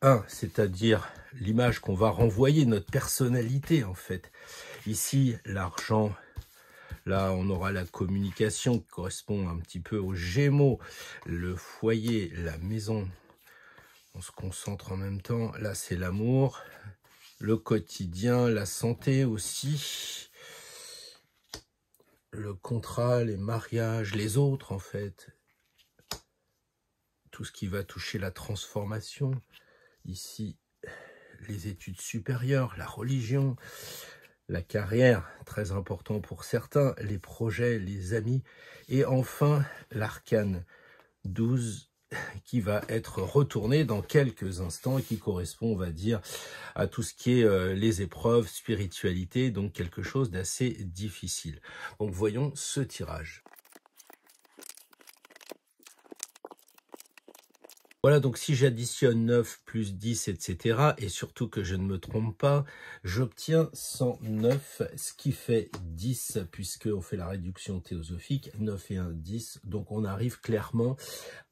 1, c'est-à-dire l'image qu'on va renvoyer, notre personnalité en fait. Ici, l'argent, là on aura la communication qui correspond un petit peu aux gémeaux, le foyer, la maison. On se concentre en même temps. Là, c'est l'amour, le quotidien, la santé aussi, le contrat, les mariages, les autres en fait, tout ce qui va toucher la transformation. Ici, les études supérieures, la religion, la carrière, très important pour certains, les projets, les amis, et enfin l'arcane 12 qui va être retourné dans quelques instants et qui correspond, on va dire, à tout ce qui est euh, les épreuves, spiritualité, donc quelque chose d'assez difficile. Donc voyons ce tirage. Voilà, donc si j'additionne 9 plus 10, etc., et surtout que je ne me trompe pas, j'obtiens 109, ce qui fait 10, puisqu'on fait la réduction théosophique, 9 et 1, 10, donc on arrive clairement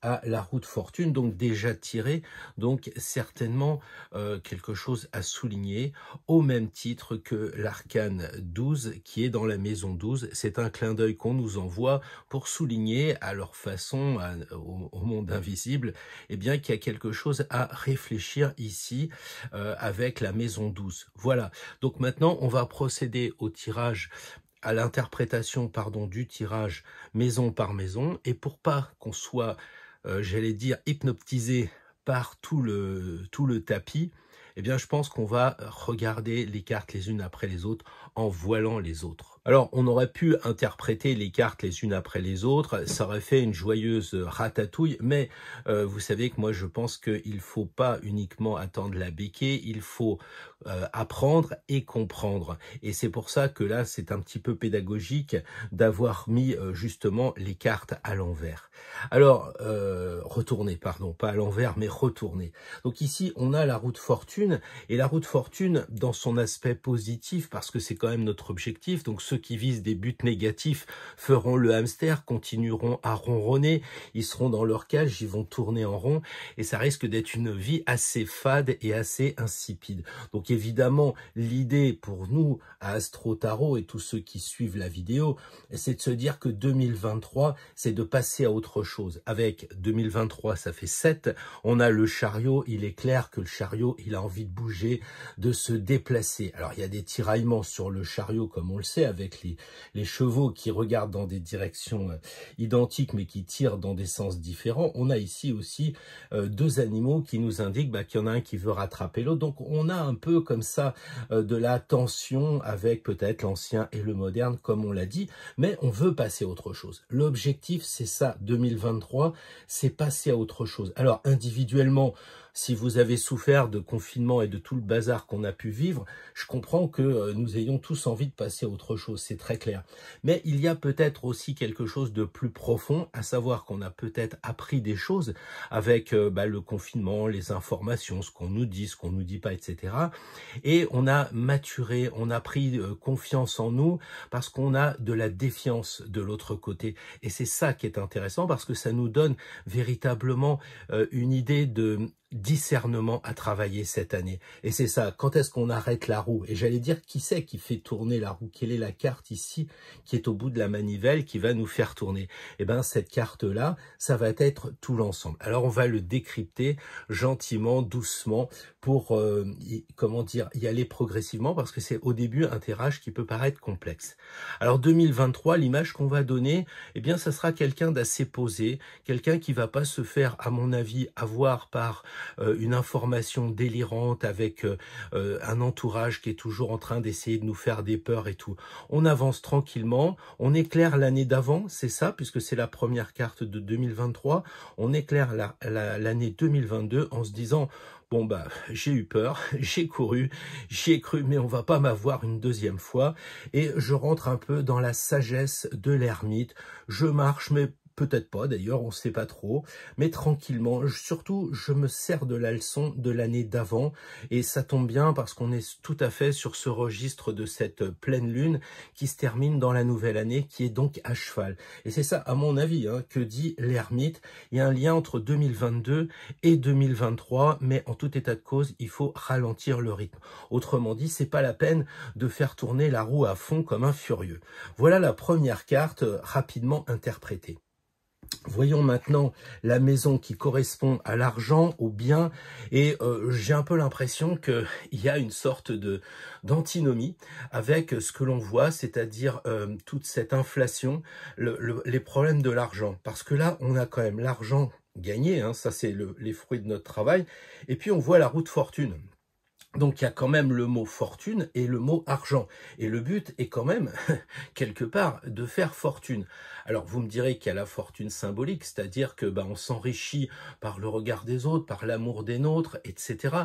à la route fortune, donc déjà tiré, donc certainement euh, quelque chose à souligner, au même titre que l'arcane 12, qui est dans la maison 12, c'est un clin d'œil qu'on nous envoie pour souligner à leur façon, au, monde invisible, eh bien qu'il y a quelque chose à réfléchir ici euh, avec la maison 12. Voilà, donc maintenant on va procéder au tirage à l'interprétation pardon du tirage maison par maison. Et pour pas qu'on soit euh, j'allais dire hypnotisé par tout le tout le tapis eh bien je pense qu'on va regarder les cartes les unes après les autres en voilant les autres alors, on aurait pu interpréter les cartes les unes après les autres, ça aurait fait une joyeuse ratatouille, mais euh, vous savez que moi je pense qu'il faut pas uniquement attendre la béquille, il faut euh, apprendre et comprendre. Et c'est pour ça que là, c'est un petit peu pédagogique d'avoir mis euh, justement les cartes à l'envers. Alors, retourner, pardon, pas à l'envers, mais retourner. Donc ici, on a la route fortune, et la route fortune dans son aspect positif, parce que c'est quand même notre objectif, donc ce qui visent des buts négatifs feront le hamster, continueront à ronronner, ils seront dans leur cage, ils vont tourner en rond, et ça risque d'être une vie assez fade et assez insipide. Donc évidemment, l'idée pour nous, à Astro Tarot et tous ceux qui suivent la vidéo, c'est de se dire que 2023, c'est de passer à autre chose. Avec 2023, ça fait 7, on a le chariot, il est clair que le chariot, il a envie de bouger, de se déplacer. Alors il y a des tiraillements sur le chariot, comme on le sait, avec les, chevaux qui regardent dans des directions euh, identiques, mais qui tirent dans des sens différents. On a ici aussi euh, deux animaux qui nous indiquent bah, qu'il y en a un qui veut rattraper l'autre. Donc on a un peu comme ça euh, de la tension avec peut-être l'ancien et le moderne, comme on l'a dit, mais on veut passer à autre chose. L'objectif, c'est ça, 2023, c'est passer à autre chose. Alors individuellement, si vous avez souffert de confinement et de tout le bazar qu'on a pu vivre, je comprends que euh, nous ayons tous envie de passer à autre chose, c'est très clair. Mais il y a peut-être aussi quelque chose de plus profond, à savoir qu'on a peut-être appris des choses avec euh, bah, le confinement, les informations, ce qu'on nous dit, ce qu'on nous dit pas, etc. Et on a maturé, on a pris euh, confiance en nous parce qu'on a de la défiance de l'autre côté. Et c'est ça qui est intéressant parce que ça nous donne véritablement une idée de discernement à travailler cette année. Et c'est ça, quand est-ce qu'on arrête la roue? Et j'allais dire, qui c'est qui fait tourner la roue? Quelle est la carte ici qui est au bout de la manivelle qui va nous faire tourner? Eh bien, cette carte-là, ça va être tout l'ensemble. Alors, on va le décrypter gentiment, doucement, pour, euh, comment dire, y aller progressivement, parce que c'est au début un tirage qui peut paraître complexe. Alors, 2023, l'image qu'on va donner, eh bien, ça sera quelqu'un d'assez posé, quelqu'un qui va pas se faire, à mon avis, avoir par euh, une information délirante avec euh, euh, un entourage qui est toujours en train d'essayer de nous faire des peurs et tout. On avance tranquillement, on éclaire l'année d'avant, c'est ça, puisque c'est la première carte de 2023, on éclaire l'année 2022 en se disant Bon bah j'ai eu peur, (laughs) j'ai couru, j'y ai cru, mais on va pas m'avoir une deuxième fois. Et je rentre un peu dans la sagesse de l'ermite. Je marche, mais peut-être pas d'ailleurs, on ne sait pas trop, mais tranquillement. Surtout, je me sers de la leçon de l'année d'avant, et ça tombe bien parce qu'on est tout à fait sur ce registre de cette pleine lune qui se termine dans la nouvelle année, qui est donc à cheval. Et c'est ça, à mon avis, hein, que dit l'ermite. Il y a un lien entre 2022 et 2023, mais en tout état de cause, il faut ralentir le rythme. Autrement dit, c'est pas la peine de faire tourner la roue à fond comme un furieux. Voilà la première carte euh, rapidement interprétée. Voyons maintenant la maison qui correspond à l'argent, au bien, et euh, j'ai un peu l'impression qu'il (laughs) y a une sorte de d'antinomie avec ce que l'on voit, c'est-à-dire euh, toute cette inflation, les problèmes de l'argent. Parce que là, on a quand même l'argent gagné, hein, ça c'est les fruits de notre travail, et puis on voit la route fortune. Donc il y a quand même le mot fortune et le mot argent. Et le but est quand même, (laughs) quelque part, de faire fortune. Alors vous me direz qu'il y a la fortune symbolique, c'est-à-dire que ben, on s'enrichit par le regard des autres, par l'amour des nôtres, etc.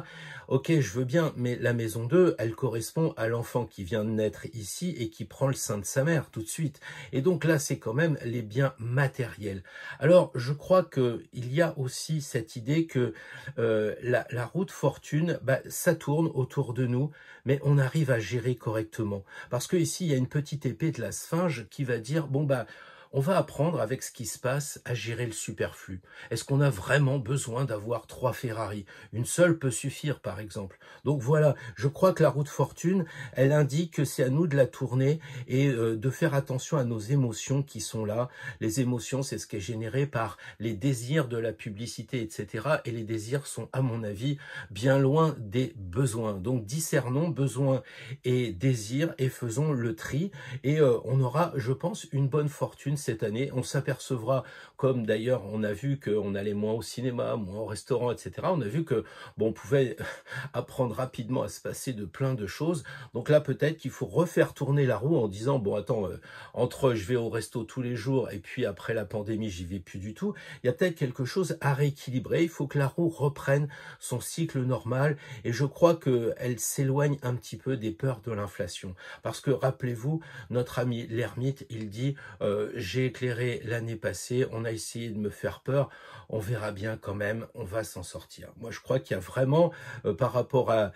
Ok, je veux bien, mais la maison 2, elle correspond à l'enfant qui vient de naître ici et qui prend le sein de sa mère tout de suite. Et donc là, c'est quand même les biens matériels. Alors je crois qu'il y a aussi cette idée que euh, la, la route fortune, ben, ça tourne autour de nous, mais on arrive à gérer correctement. Parce que ici, il y a une petite épée de la sphinge qui va dire, bon bah, on va apprendre avec ce qui se passe à gérer le superflu. Est-ce qu'on a vraiment besoin d'avoir trois Ferrari? Une seule peut suffire, par exemple. Donc voilà, je crois que la route fortune, elle indique que c'est à nous de la tourner et euh, de faire attention à nos émotions qui sont là. Les émotions, c'est ce qui est généré par les désirs de la publicité, etc. Et les désirs sont, à mon avis, bien loin des besoins. Donc discernons besoins et désirs et faisons le tri. Et euh, on aura, je pense, une bonne fortune cette année. On s'apercevra, comme d'ailleurs on a vu qu'on allait moins au cinéma, moins au restaurant, etc. On a vu que bon, on pouvait (laughs) apprendre rapidement à se passer de plein de choses. Donc là, peut-être qu'il faut refaire tourner la roue en disant bon, attends, euh, entre je vais au resto tous les jours et puis après la pandémie, j'y vais plus du tout. Il y a peut-être quelque chose à rééquilibrer. Il faut que la roue reprenne son cycle normal et je crois qu'elle s'éloigne un petit peu des peurs de l'inflation. Parce que rappelez-vous, notre ami l'ermite, il dit euh, j'ai éclairé l'année passée, on a essayé de me faire peur, on verra bien quand même, on va s'en sortir. Moi, je crois qu'il y a vraiment, euh, par rapport à,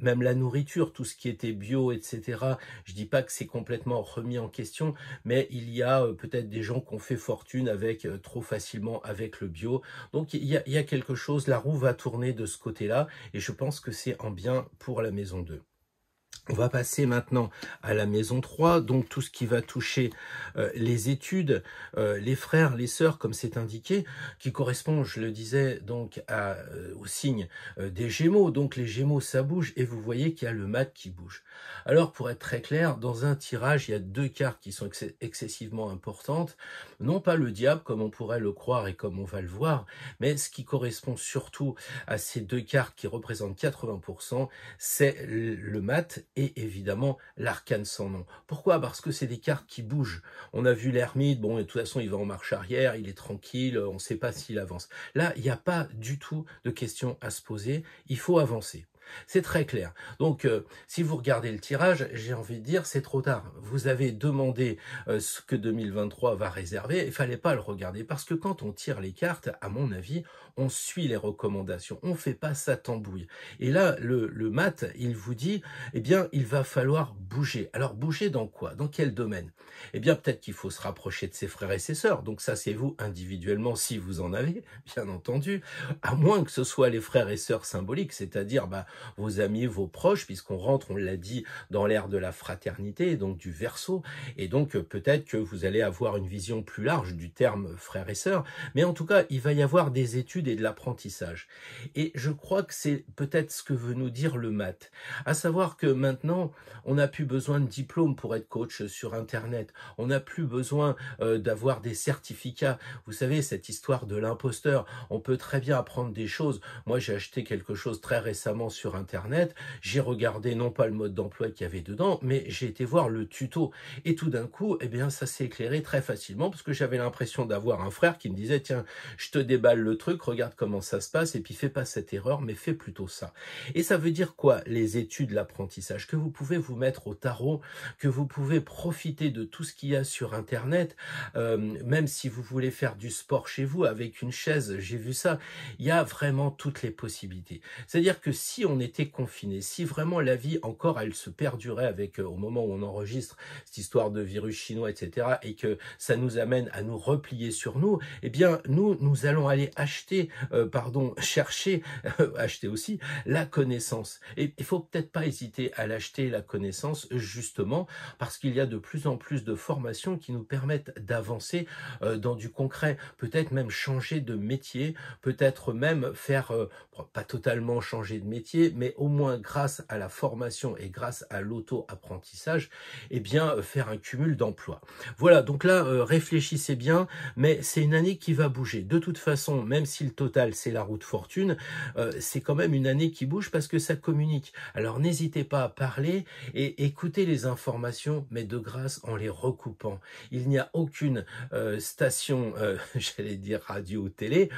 même la nourriture, tout ce qui était bio, etc., je dis pas que c'est complètement remis en question, mais il y a euh, peut-être des gens qui ont fait fortune avec euh, trop facilement avec le bio. Donc, il y, a, y a quelque chose, la roue va tourner de ce côté-là, et je pense que c'est en bien pour la maison 2. On va passer maintenant à la maison 3, donc tout ce qui va toucher euh, les études, euh, les frères, les sœurs, comme c'est indiqué, qui correspond, je le disais, donc euh, au signe des Gémeaux. Donc les Gémeaux, ça bouge, et vous voyez qu'il y a le mat qui bouge. Alors, pour être très clair, dans un tirage, il y a deux cartes qui sont excessivement importantes. Non pas le diable, comme on pourrait le croire et comme on va le voir, mais ce qui correspond surtout à ces deux cartes qui représentent 80%, c'est le mat et évidemment l'arcane sans nom. Pourquoi? Parce que c'est des cartes qui bougent. On a vu l'ermite, bon, et de toute façon, il va en marche arrière, il est tranquille, on ne sait pas s'il avance. Là, il n'y a pas du tout de questions à se poser, il faut avancer. C'est très clair. Donc, euh, si vous regardez le tirage, j'ai envie de dire, c'est trop tard. Vous avez demandé euh, ce que 2023 va réserver. Il fallait pas le regarder parce que quand on tire les cartes, à mon avis, on suit les recommandations. On fait pas sa tambouille. Et là, le, le mat, il vous dit, eh bien, il va falloir bouger. Alors, bouger dans quoi? Dans quel domaine? Eh bien, peut-être qu'il faut se rapprocher de ses frères et ses sœurs. Donc, ça, c'est vous individuellement, si vous en avez, bien entendu. À moins que ce soit les frères et sœurs symboliques, c'est-à-dire, bah, vos amis, vos proches, puisqu'on rentre, on l'a dit, dans l'ère de la fraternité, donc du verso, et donc peut-être que vous allez avoir une vision plus large du terme frère et sœur, mais en tout cas, il va y avoir des études et de l'apprentissage. Et je crois que c'est peut-être ce que veut nous dire le math, à savoir que maintenant, on n'a plus besoin de diplôme pour être coach sur Internet, on n'a plus besoin euh, d'avoir des certificats. Vous savez, cette histoire de l'imposteur, on peut très bien apprendre des choses. Moi, j'ai acheté quelque chose très récemment sur Internet, j'ai regardé non pas le mode d'emploi qu'il y avait dedans, mais j'ai été voir le tuto. Et tout d'un coup, eh bien, ça s'est éclairé très facilement parce que j'avais l'impression d'avoir un frère qui me disait, tiens, je te déballe le truc, regarde comment ça se passe, et puis fais pas cette erreur, mais fais plutôt ça. Et ça veut dire quoi, les études, l'apprentissage? Que vous pouvez vous mettre au tarot, que vous pouvez profiter de tout ce qu'il y a sur Internet, euh, même si vous voulez faire du sport chez vous avec une chaise, j'ai vu ça, il y a vraiment toutes les possibilités. C'est-à-dire que si on était confiné, si vraiment la vie encore elle se perdurait avec euh, au moment où on enregistre cette histoire de virus chinois, etc., et que ça nous amène à nous replier sur nous, eh bien nous nous allons aller acheter, euh, pardon, chercher, euh, acheter aussi la connaissance. Et il faut peut-être pas hésiter à l'acheter la connaissance justement parce qu'il y a de plus en plus de formations qui nous permettent d'avancer dans du concret, peut-être même changer de métier, peut-être même faire pas totalement changer de métier, mais au moins grâce à la formation et grâce à l'auto-apprentissage, eh bien euh, faire un cumul d'emplois. Voilà, donc là, euh, réfléchissez bien, mais c'est une année qui va bouger. De toute façon, même si le total c'est la route fortune, euh, c'est quand même une année qui bouge parce que ça communique. Alors n'hésitez pas à parler et écouter les informations, mais de grâce en les recoupant. Il n'y a aucune station, (laughs) j'allais dire radio ou télé,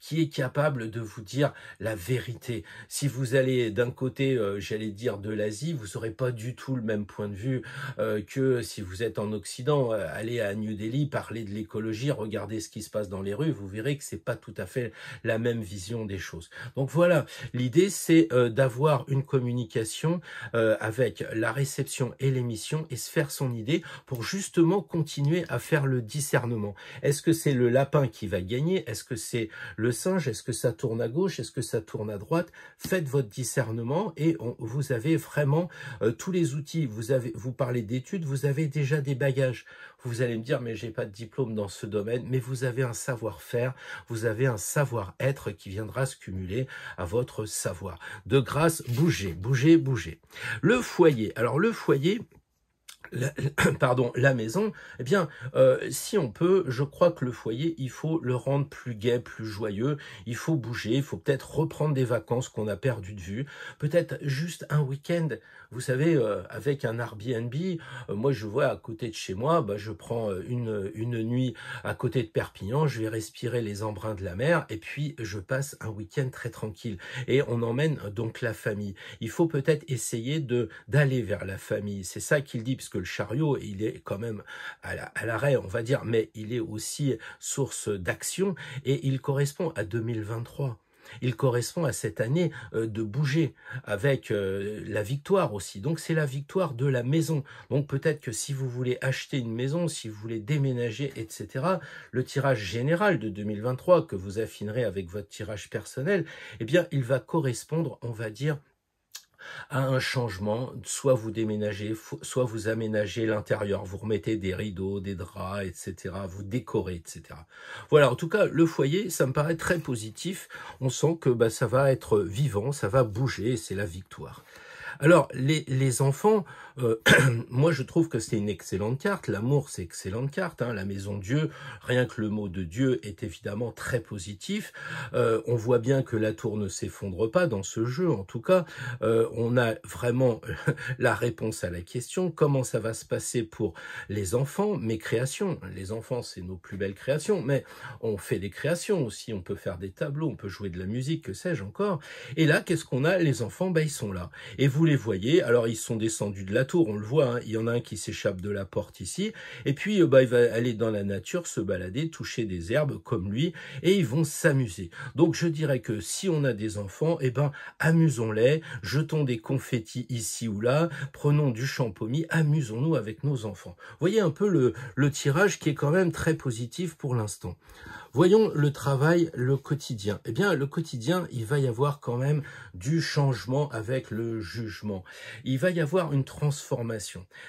qui est capable de vous dire la vérité. Si vous allez d'un côté, euh, j'allais dire, de l'Asie, vous n'aurez pas du tout le même point de vue euh, que si vous êtes en Occident. Euh, allez à New Delhi, parlez de l'écologie, regardez ce qui se passe dans les rues, vous verrez que c'est pas tout à fait la même vision des choses. Donc voilà, l'idée c'est d'avoir une communication avec la réception et l'émission et se faire son idée pour justement continuer à faire le discernement. Est-ce que c'est le lapin qui va gagner? Est-ce que c'est le singe? Est-ce que ça tourne à gauche? Est-ce que ça tourne à droite? Faites votre discernement et vous avez vraiment euh, tous les outils. Vous avez, vous parlez d'études, vous avez déjà des bagages. Vous allez me dire, mais j'ai pas de diplôme dans ce domaine, mais vous avez un savoir-faire, vous avez un savoir-être qui viendra se cumuler à votre savoir. De grâce, bougez, bougez, bougez. Le foyer. Alors le foyer, la, (clears throat) pardon, la maison, eh bien, euh, si on peut, je crois que le foyer, il faut le rendre plus gai, plus joyeux, il faut bouger, il faut peut-être reprendre des vacances qu'on a perdues de vue, peut-être juste un week-end, vous savez, euh, avec un Airbnb, euh, moi je vois à côté de chez moi, bah, je prends une, une nuit à côté de Perpignan, je vais respirer les embruns de la mer, et puis je passe un week-end très tranquille, et on emmène donc la famille. Il faut peut-être essayer de d'aller vers la famille, c'est ça qu'il dit, puisque le chariot, il est quand même à l'arrêt, on va dire, mais il est aussi source d'action et il correspond à 2023 il correspond à cette année euh, de bouger avec euh, la victoire aussi. Donc c'est la victoire de la maison. Donc peut-être que si vous voulez acheter une maison, si vous voulez déménager, etc., le tirage général de 2023 que vous affinerez avec votre tirage personnel, eh bien il va correspondre, on va dire, à un changement, soit vous déménagez, soit vous aménagez l'intérieur, vous remettez des rideaux, des draps, etc., vous décorez, etc. Voilà, en tout cas, le foyer, ça me paraît très positif. On sent que bah, ça va être vivant, ça va bouger, c'est la victoire. Alors, les, les enfants, euh, (clears throat) moi je trouve que c'est une excellente carte. L'amour, c'est excellente carte. Hein. La maison Dieu, rien que le mot de Dieu est évidemment très positif. Euh, on voit bien que la tour ne s'effondre pas dans ce jeu. En tout cas, euh, on a vraiment (laughs) la réponse à la question. Comment ça va se passer pour les enfants, mes créations Les enfants, c'est nos plus belles créations, mais on fait des créations aussi. On peut faire des tableaux, on peut jouer de la musique, que sais-je encore. Et là, qu'est-ce qu'on a? Les enfants, ben, ils sont là. Et vous les voyez. Alors, ils sont descendus de la tour, on le voit, hein. il y en a un qui s'échappe de la porte ici, et puis euh, bah, il va aller dans la nature, se balader, toucher des herbes comme lui, et ils vont s'amuser. Donc je dirais que si on a des enfants, eh ben amusons-les, jetons des confettis ici ou là, prenons du champomis, amusons-nous avec nos enfants. Voyez un peu le, tirage qui est quand même très positif pour l'instant. Voyons le travail, le quotidien. Eh bien, le quotidien, il va y avoir quand même du changement avec le jugement. Il va y avoir une transformation.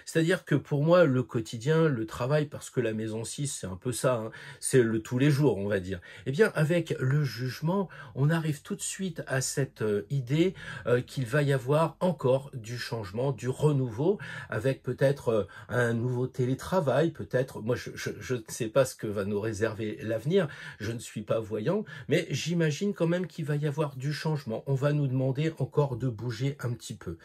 C'est-à-dire que pour moi, le quotidien, le travail, parce que la maison 6, c'est un peu ça, hein, c'est le tous les jours, on va dire. Eh bien, avec le jugement, on arrive tout de suite à cette euh, idée euh, qu'il va y avoir encore du changement, du renouveau, avec peut-être euh, un nouveau télétravail, peut-être, moi je, je ne sais pas ce que va nous réserver l'avenir, je ne suis pas voyant, mais j'imagine quand même qu'il va y avoir du changement. On va nous demander encore de bouger un petit peu.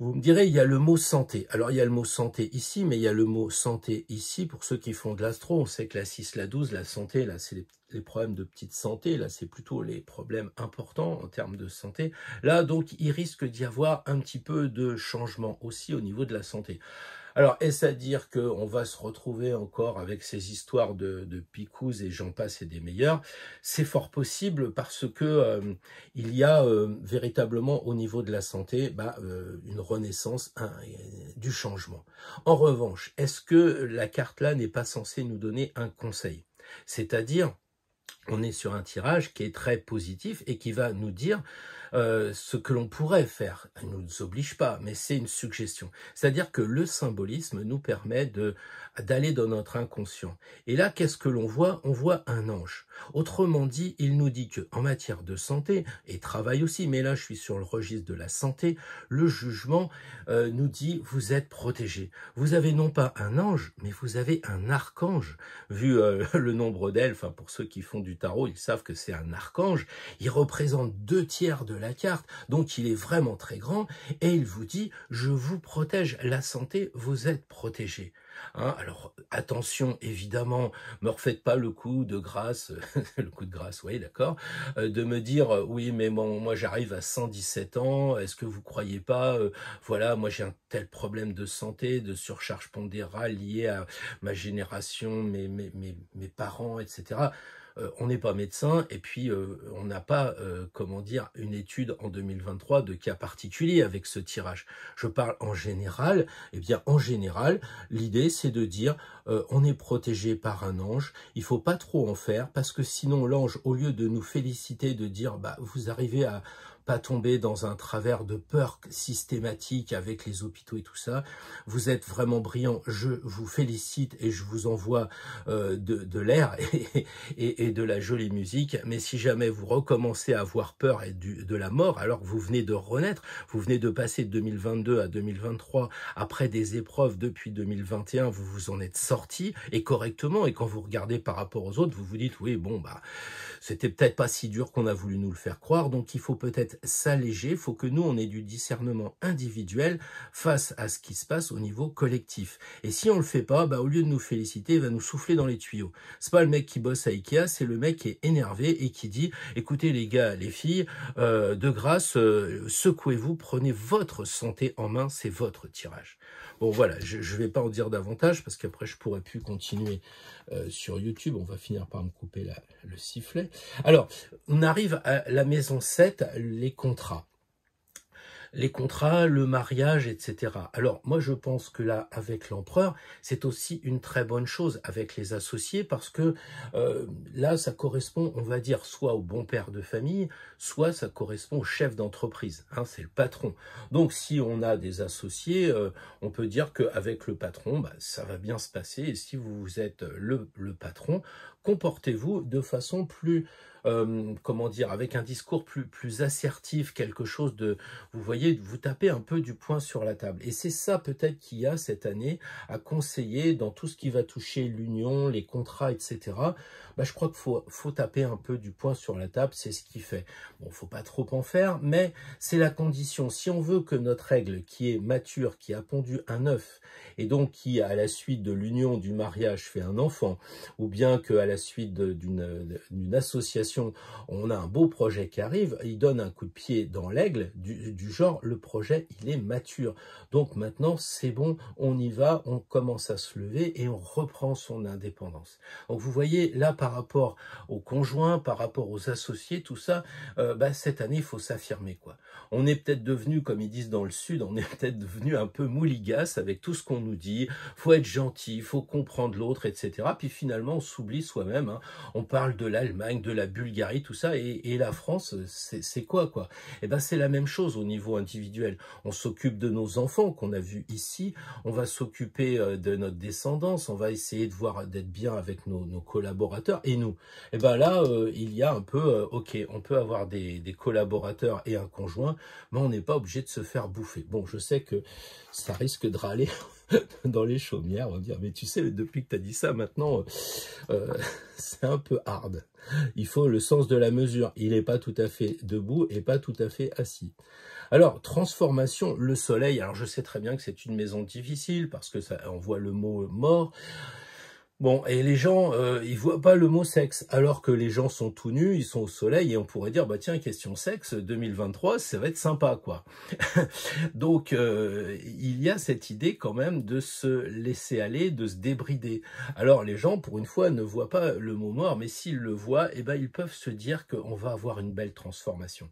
Vous me direz, il y a le mot santé. Alors, il y a le mot santé ici, mais il y a le mot santé ici. Pour ceux qui font de l'astro, on sait que la 6, la 12, la santé, là, c'est les, problèmes de petite santé. Là, c'est plutôt les problèmes importants en termes de santé. Là, donc, il risque d'y avoir un petit peu de changement aussi au niveau de la santé. Alors, est-ce à dire qu'on va se retrouver encore avec ces histoires de, de et j'en passe et des meilleurs? C'est fort possible parce que euh, il y a euh, véritablement au niveau de la santé bah, euh, une renaissance, du changement. En revanche, est-ce que la carte là n'est pas censée nous donner un conseil? C'est-à-dire, on est sur un tirage qui est très positif et qui va nous dire euh, ce que l'on pourrait faire. Elle ne nous oblige pas, mais c'est une suggestion. C'est-à-dire que le symbolisme nous permet de d'aller dans notre inconscient. Et là, qu'est-ce que l'on voit? On voit un ange. Autrement dit, il nous dit que en matière de santé et travail aussi, mais là je suis sur le registre de la santé, le jugement euh, nous dit vous êtes protégé. Vous avez non pas un ange, mais vous avez un archange. Vu euh, (laughs) le nombre enfin pour ceux qui font du tarot, ils savent que c'est un archange. Il représente deux tiers de la carte, donc il est vraiment très grand et il vous dit je vous protège la santé, vous êtes protégé. Hein, alors attention, évidemment, me refaites pas le coup de grâce, (laughs) le coup de grâce, oui, d'accord, euh, de me dire euh, oui, mais moi j'arrive à 117 ans, est-ce que vous croyez pas, euh, voilà, moi j'ai un tel problème de santé, de surcharge pondérale lié à ma génération, mes parents, etc. Euh, on n'est pas médecin et puis euh, on n'a pas, euh, comment dire, une étude en 2023 de cas particuliers avec ce tirage. Je parle en général. Eh bien, en général, l'idée c'est de dire on est protégé par un ange. Il faut pas trop en faire parce que sinon l'ange, au lieu de nous féliciter, de dire bah vous arrivez à pas tomber dans un travers de peur systématique avec les hôpitaux et tout ça. Vous êtes vraiment brillant. Je vous félicite et je vous envoie euh, de, l'air (laughs) et, de la jolie musique. Mais si jamais vous recommencez à avoir peur et de la mort, alors que vous venez de renaître, vous venez de passer de 2022 à 2023 après des épreuves depuis 2021, vous vous en êtes sorti et correctement. Et quand vous regardez par rapport aux autres, vous vous dites oui bon bah c'était peut-être pas si dur qu'on a voulu nous le faire croire. Donc il faut peut-être s'alléger, il faut que nous, on ait du discernement individuel face à ce qui se passe au niveau collectif. Et si on le fait pas, bah, au lieu de nous féliciter, il va nous souffler dans les tuyaux. C'est pas le mec qui bosse à Ikea, c'est le mec qui est énervé et qui dit, écoutez les gars, les filles, euh, de grâce, euh, secouez-vous, prenez votre santé en main, c'est votre tirage. Bon voilà, je ne vais pas en dire davantage parce qu'après je pourrais plus continuer euh, sur YouTube. On va finir par me couper le sifflet. Alors, on arrive à la maison 7, les contrats les contrats, le mariage, etc. Alors moi je pense que là avec l'empereur c'est aussi une très bonne chose avec les associés parce que euh, là ça correspond on va dire soit au bon père de famille soit ça correspond au chef d'entreprise hein, c'est le patron donc si on a des associés euh, on peut dire qu'avec le patron bah, ça va bien se passer et si vous êtes le, le patron comportez-vous de façon plus euh, comment dire, avec un discours plus, plus assertif, quelque chose de, vous voyez, vous tapez un peu du poing sur la table. Et c'est ça peut-être qu'il y a cette année à conseiller dans tout ce qui va toucher l'union, les contrats, etc. Bah, je crois qu'il faut, taper un peu du poing sur la table, c'est ce qui fait. Bon, faut pas trop en faire, mais c'est la condition. Si on veut que notre règle, qui est mature, qui a pondu un œuf, et donc qui, à la suite de l'union, du mariage, fait un enfant, ou bien qu'à la suite d'une association, on a un beau projet qui arrive, il donne un coup de pied dans l'aigle, du, du genre, le projet, il est mature. Donc maintenant, c'est bon, on y va, on commence à se lever et on reprend son indépendance. Donc vous voyez, là, par rapport aux conjoints, par rapport aux associés, tout ça, euh, bah, cette année, il faut s'affirmer. quoi. On est peut-être devenu, comme ils disent dans le Sud, on est peut-être devenu un peu mouligasse avec tout ce qu'on nous dit. faut être gentil, faut comprendre l'autre, etc. Puis finalement, on s'oublie soi-même. Hein. On parle de l'Allemagne, de la Bulgarie, tout ça, et, la France, c'est quoi quoi? Eh ben, c'est la même chose au niveau individuel. On s'occupe de nos enfants qu'on a vus ici. On va s'occuper euh, de notre descendance. On va essayer de voir d'être bien avec nos collaborateurs et nous. Et eh ben là, euh, il y a un peu, euh, ok, on peut avoir des, collaborateurs et un conjoint, mais on n'est pas obligé de se faire bouffer. Bon, je sais que ça risque de râler (laughs) dans les chaumières, on va dire, mais tu sais, depuis que tu as dit ça, maintenant, euh, (laughs) c'est un peu hard. Il faut le sens de la mesure. Il n'est pas tout à fait debout et pas tout à fait assis. Alors, transformation, le soleil. Alors, je sais très bien que c'est une maison difficile parce que ça, on voit le mot mort. Bon, et les gens, euh, ils voient pas le mot sexe, alors que les gens sont tout nus, ils sont au soleil, et on pourrait dire, bah tiens, question sexe, 2023, ça va être sympa, quoi. (laughs) Donc, euh, il y a cette idée quand même de se laisser aller, de se débrider. Alors, les gens, pour une fois, ne voient pas le mot mort, mais s'ils le voient, eh ben, ils peuvent se dire qu'on va avoir une belle transformation.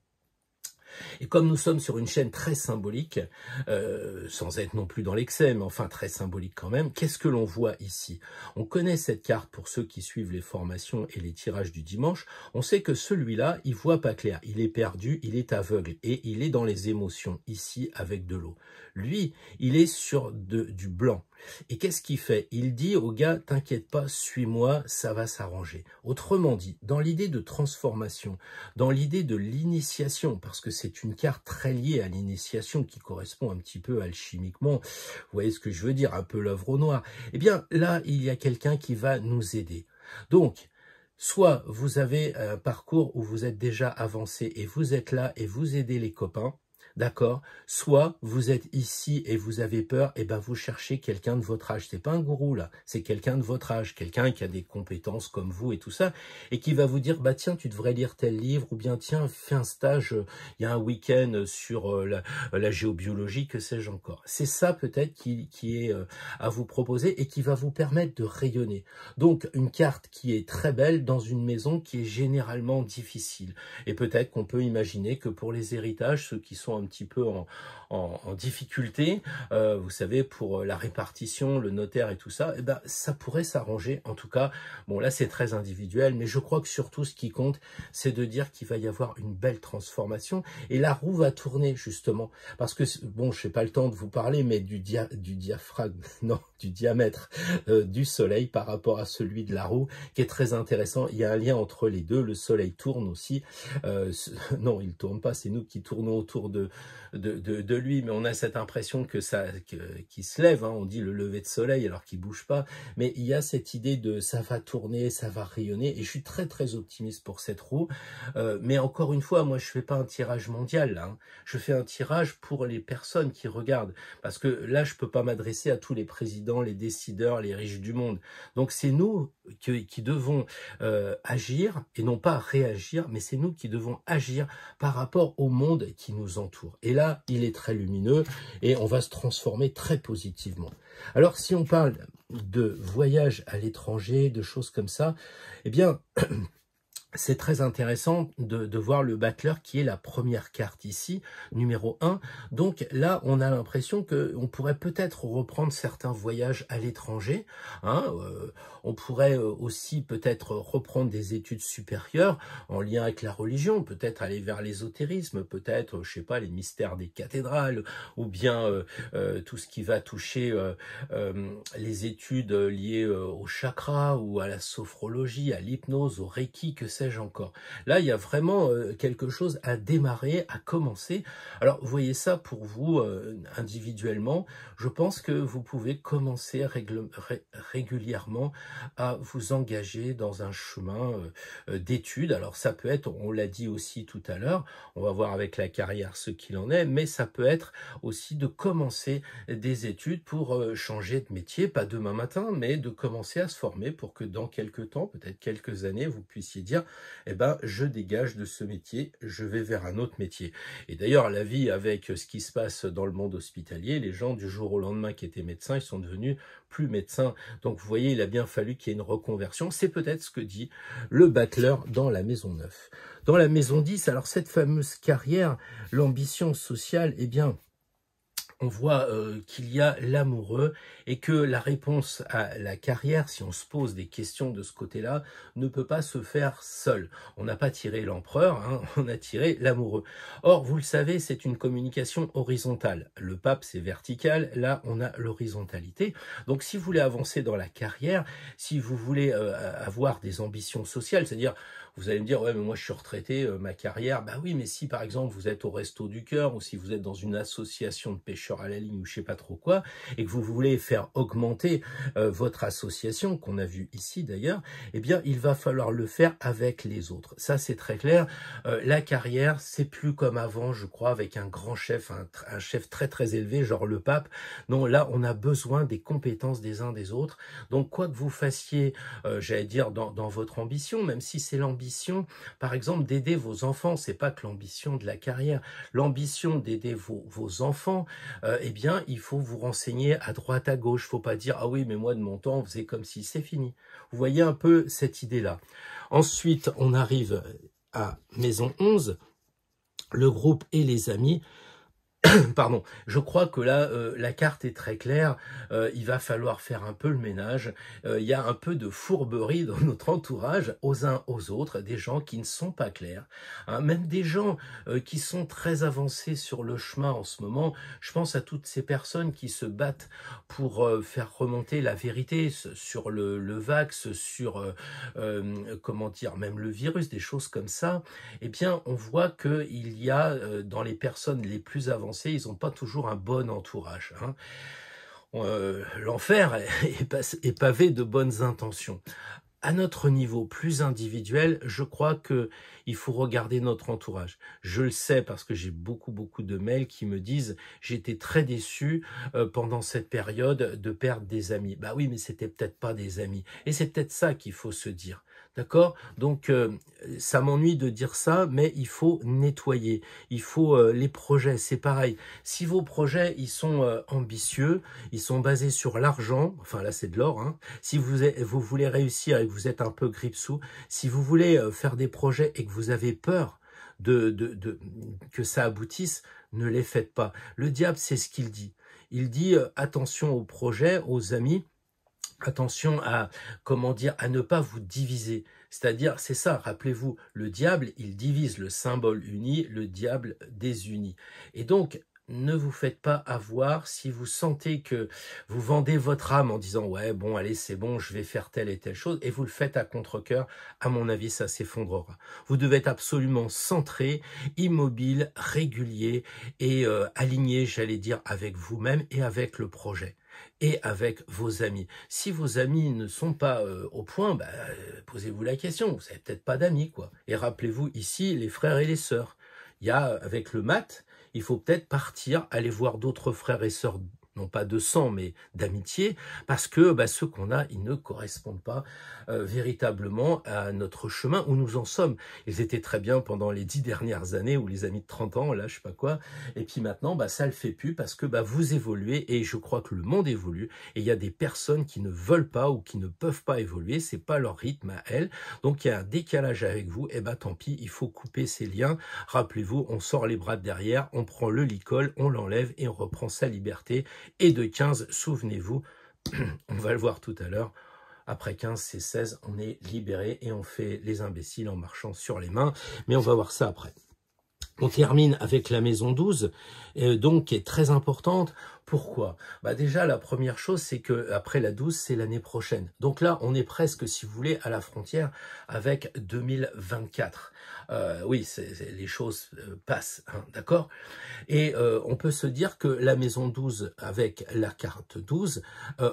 Et comme nous sommes sur une chaîne très symbolique, euh, sans être non plus dans l'excès, mais enfin très symbolique quand même, qu'est-ce que l'on voit ici? On connaît cette carte pour ceux qui suivent les formations et les tirages du dimanche. On sait que celui-là, il voit pas clair, il est perdu, il est aveugle et il est dans les émotions ici avec de l'eau. Lui, il est sur du blanc. Et qu'est-ce qu'il fait? Il dit au gars, t'inquiète pas, suis-moi, ça va s'arranger. Autrement dit, dans l'idée de transformation, dans l'idée de l'initiation, parce que c'est une carte très liée à l'initiation qui correspond un petit peu alchimiquement, vous voyez ce que je veux dire, un peu l'œuvre au noir, eh bien là, il y a quelqu'un qui va nous aider. Donc, soit vous avez un parcours où vous êtes déjà avancé et vous êtes là et vous aidez les copains, D'accord Soit vous êtes ici et vous avez peur, et ben vous cherchez quelqu'un de votre âge. C'est pas un gourou là, c'est quelqu'un de votre âge, quelqu'un qui a des compétences comme vous et tout ça, et qui va vous dire bah tiens tu devrais lire tel livre ou bien tiens fais un stage, euh, il y a un week-end sur euh, la, géobiologie, que sais-je encore. C'est ça peut-être qui, qui est euh, à vous proposer et qui va vous permettre de rayonner. Donc une carte qui est très belle dans une maison qui est généralement difficile. Et peut-être qu'on peut imaginer que pour les héritages, ceux qui sont un petit peu en, difficulté, euh, vous savez, pour euh, la répartition, le notaire et tout ça, eh ben, ça pourrait s'arranger. En tout cas, bon, là, c'est très individuel, mais je crois que surtout, ce qui compte, c'est de dire qu'il va y avoir une belle transformation et la roue va tourner, justement. Parce que, bon, je n'ai pas le temps de vous parler, mais du, du diaphragme, (laughs) non, du diamètre euh, du soleil par rapport à celui de la roue, qui est très intéressant. Il y a un lien entre les deux. Le soleil tourne aussi. (laughs) non, il tourne pas, c'est nous qui tournons autour de, de, lui, mais on a cette impression que ça, qui se lève. Hein. on dit le lever de soleil alors qu'il bouge pas. Mais il y a cette idée de ça va tourner, ça va rayonner. Et je suis très très optimiste pour cette roue. Euh, mais encore une fois, moi je fais pas un tirage mondial. Hein. Je fais un tirage pour les personnes qui regardent, parce que là je peux pas m'adresser à tous les présidents, les décideurs, les riches du monde. Donc c'est nous qui, qui devons euh, agir et non pas réagir, mais c'est nous qui devons agir par rapport au monde qui nous entoure. Et là, il est très lumineux et on va se transformer très positivement. Alors, si on parle de voyage à l'étranger, de choses comme ça, eh bien, (clears throat) c'est très intéressant de, voir le battleur qui est la première carte ici, numéro 1. Donc là, on a l'impression qu'on pourrait peut-être reprendre certains voyages à l'étranger. Hein, euh, on pourrait euh, aussi peut-être reprendre des études supérieures en lien avec la religion, peut-être aller vers l'ésotérisme, peut-être, je sais pas, les mystères des cathédrales, ou bien euh, tout ce qui va toucher les études liées au chakra ou à la sophrologie, à l'hypnose, au reiki, que encore. Là, il y a vraiment euh, quelque chose à démarrer, à commencer. Alors, voyez ça pour vous euh, individuellement. Je pense que vous pouvez commencer régulièrement à vous engager dans un chemin euh, d'études. Alors, ça peut être, on l'a dit aussi tout à l'heure, on va voir avec la carrière ce qu'il en est, mais ça peut être aussi de commencer des études pour changer de métier, pas demain matin, mais de commencer à se former pour que dans quelques temps, peut-être quelques années, vous puissiez dire eh ben, je dégage de ce métier, je vais vers un autre métier. Et d'ailleurs, la vie avec ce qui se passe dans le monde hospitalier, les gens du jour au lendemain qui étaient médecins, ils sont devenus plus médecins. Donc, vous voyez, il a bien fallu qu'il y ait une reconversion. C'est peut-être ce que dit le battleur dans la maison 9. Dans la maison 10, alors cette fameuse carrière, l'ambition sociale, eh bien, on voit euh, qu'il y a l'amoureux et que la réponse à la carrière, si on se pose des questions de ce côté-là, ne peut pas se faire seul. On n'a pas tiré l'empereur, hein, (laughs) on a tiré l'amoureux. Or, vous le savez, c'est une communication horizontale. Le pape, c'est vertical, là, on a l'horizontalité. Donc, si vous voulez avancer dans la carrière, si vous voulez euh, avoir des ambitions sociales, c'est-à-dire vous allez me dire, ouais, mais moi je suis retraité, euh, ma carrière. Bah oui, mais si par exemple vous êtes au Resto du Cœur ou si vous êtes dans une association de pêcheurs à la ligne ou je sais pas trop quoi, et que vous voulez faire augmenter euh, votre association, qu'on a vu ici d'ailleurs, eh bien il va falloir le faire avec les autres. Ça c'est très clair. Euh, la carrière, c'est plus comme avant, je crois, avec un grand chef, un, un, chef très très élevé, genre le pape. Non, là on a besoin des compétences des uns des autres. Donc quoi que vous fassiez, j'allais dire, dans, dans votre ambition, même si c'est l'ambition, par exemple, d'aider vos enfants. C'est pas que l'ambition de la carrière. L'ambition d'aider vos, enfants, euh, eh bien, il faut vous renseigner à droite, à gauche. Faut pas dire, ah oui, mais moi, de mon temps, on faisait comme si c'est fini. Vous voyez un peu cette idée-là. Ensuite, on arrive à Maison 11, le groupe et les amis. (coughs) Pardon, je crois que là, euh, la carte est très claire. Euh, il va falloir faire un peu le ménage. Euh, il y a un peu de fourberie dans notre entourage, aux uns aux autres, des gens qui ne sont pas clairs. Hein. même des gens qui sont très avancés sur le chemin en ce moment. Je pense à toutes ces personnes qui se battent pour faire remonter la vérité sur le, le vax, sur, comment dire, même le virus, des choses comme ça. Eh bien, on voit qu'il y a dans les personnes les plus avancées ils n'ont pas toujours un bon entourage. Hein. Euh, l'enfer est, pavé de bonnes intentions. À notre niveau plus individuel, je crois que il faut regarder notre entourage. Je le sais parce que j'ai beaucoup beaucoup de mails qui me disent j'étais très déçu euh, pendant cette période de perdre des amis. Bah oui, mais c'était peut-être pas des amis. Et c'est peut-être ça qu'il faut se dire. D'accord? Donc, euh, ça m'ennuie de dire ça, mais il faut nettoyer. Il faut euh, les projets, c'est pareil. Si vos projets, ils sont euh, ambitieux, ils sont basés sur l'argent, enfin là c'est de l'or, hein. si vous, vous voulez réussir et que vous êtes un peu gripsou, si vous voulez faire des projets et que vous avez peur de, que ça aboutisse, ne les faites pas. Le diable, c'est ce qu'il dit. Il dit attention aux projets, aux amis, attention à, comment dire, à ne pas vous diviser. C'est-à-dire, c'est ça, rappelez-vous, le diable, il divise le symbole uni, le diable désunit. Et donc, ne vous faites pas avoir si vous sentez que vous vendez votre âme en disant ouais bon allez c'est bon je vais faire telle et telle chose et vous le faites à contre-cœur à mon avis ça s'effondrera vous devez être absolument centré immobile régulier et euh, aligné j'allais dire avec vous-même et avec le projet et avec vos amis. Si vos amis ne sont pas euh, au point, bah, posez-vous la question. Vous n'avez peut-être pas d'amis, quoi. Et rappelez-vous ici les frères et les sœurs. Il y a avec le mat, il faut peut-être partir, aller voir d'autres frères et sœurs non pas de sang, mais d'amitié, parce que bah, ceux qu'on a, ils ne correspondent pas euh, véritablement à notre chemin où nous en sommes. Ils étaient très bien pendant les dix dernières années, ou les amis de 30 ans, là, je sais pas quoi, et puis maintenant, bah, ça le fait plus, parce que bah, vous évoluez, et je crois que le monde évolue, et il y a des personnes qui ne veulent pas ou qui ne peuvent pas évoluer, c'est pas leur rythme à elles, donc il y a un décalage avec vous, et bah tant pis, il faut couper ces liens. Rappelez-vous, on sort les bras de derrière, on prend le licol, on l'enlève, et on reprend sa liberté, et de 15, souvenez-vous, (clears throat) on va le voir tout à l'heure, après 15, c'est 16, on est libéré et on fait les imbéciles en marchant sur les mains, mais on va voir ça après. On termine avec la maison 12, euh, donc qui est très importante. Pourquoi? Bah Déjà, la première chose, c'est que après la 12, c'est l'année prochaine. Donc là, on est presque, si vous voulez, à la frontière avec 2024. Euh, oui, les choses euh, passent, hein, d'accord? Et on peut se dire que la maison 12 avec la carte 12,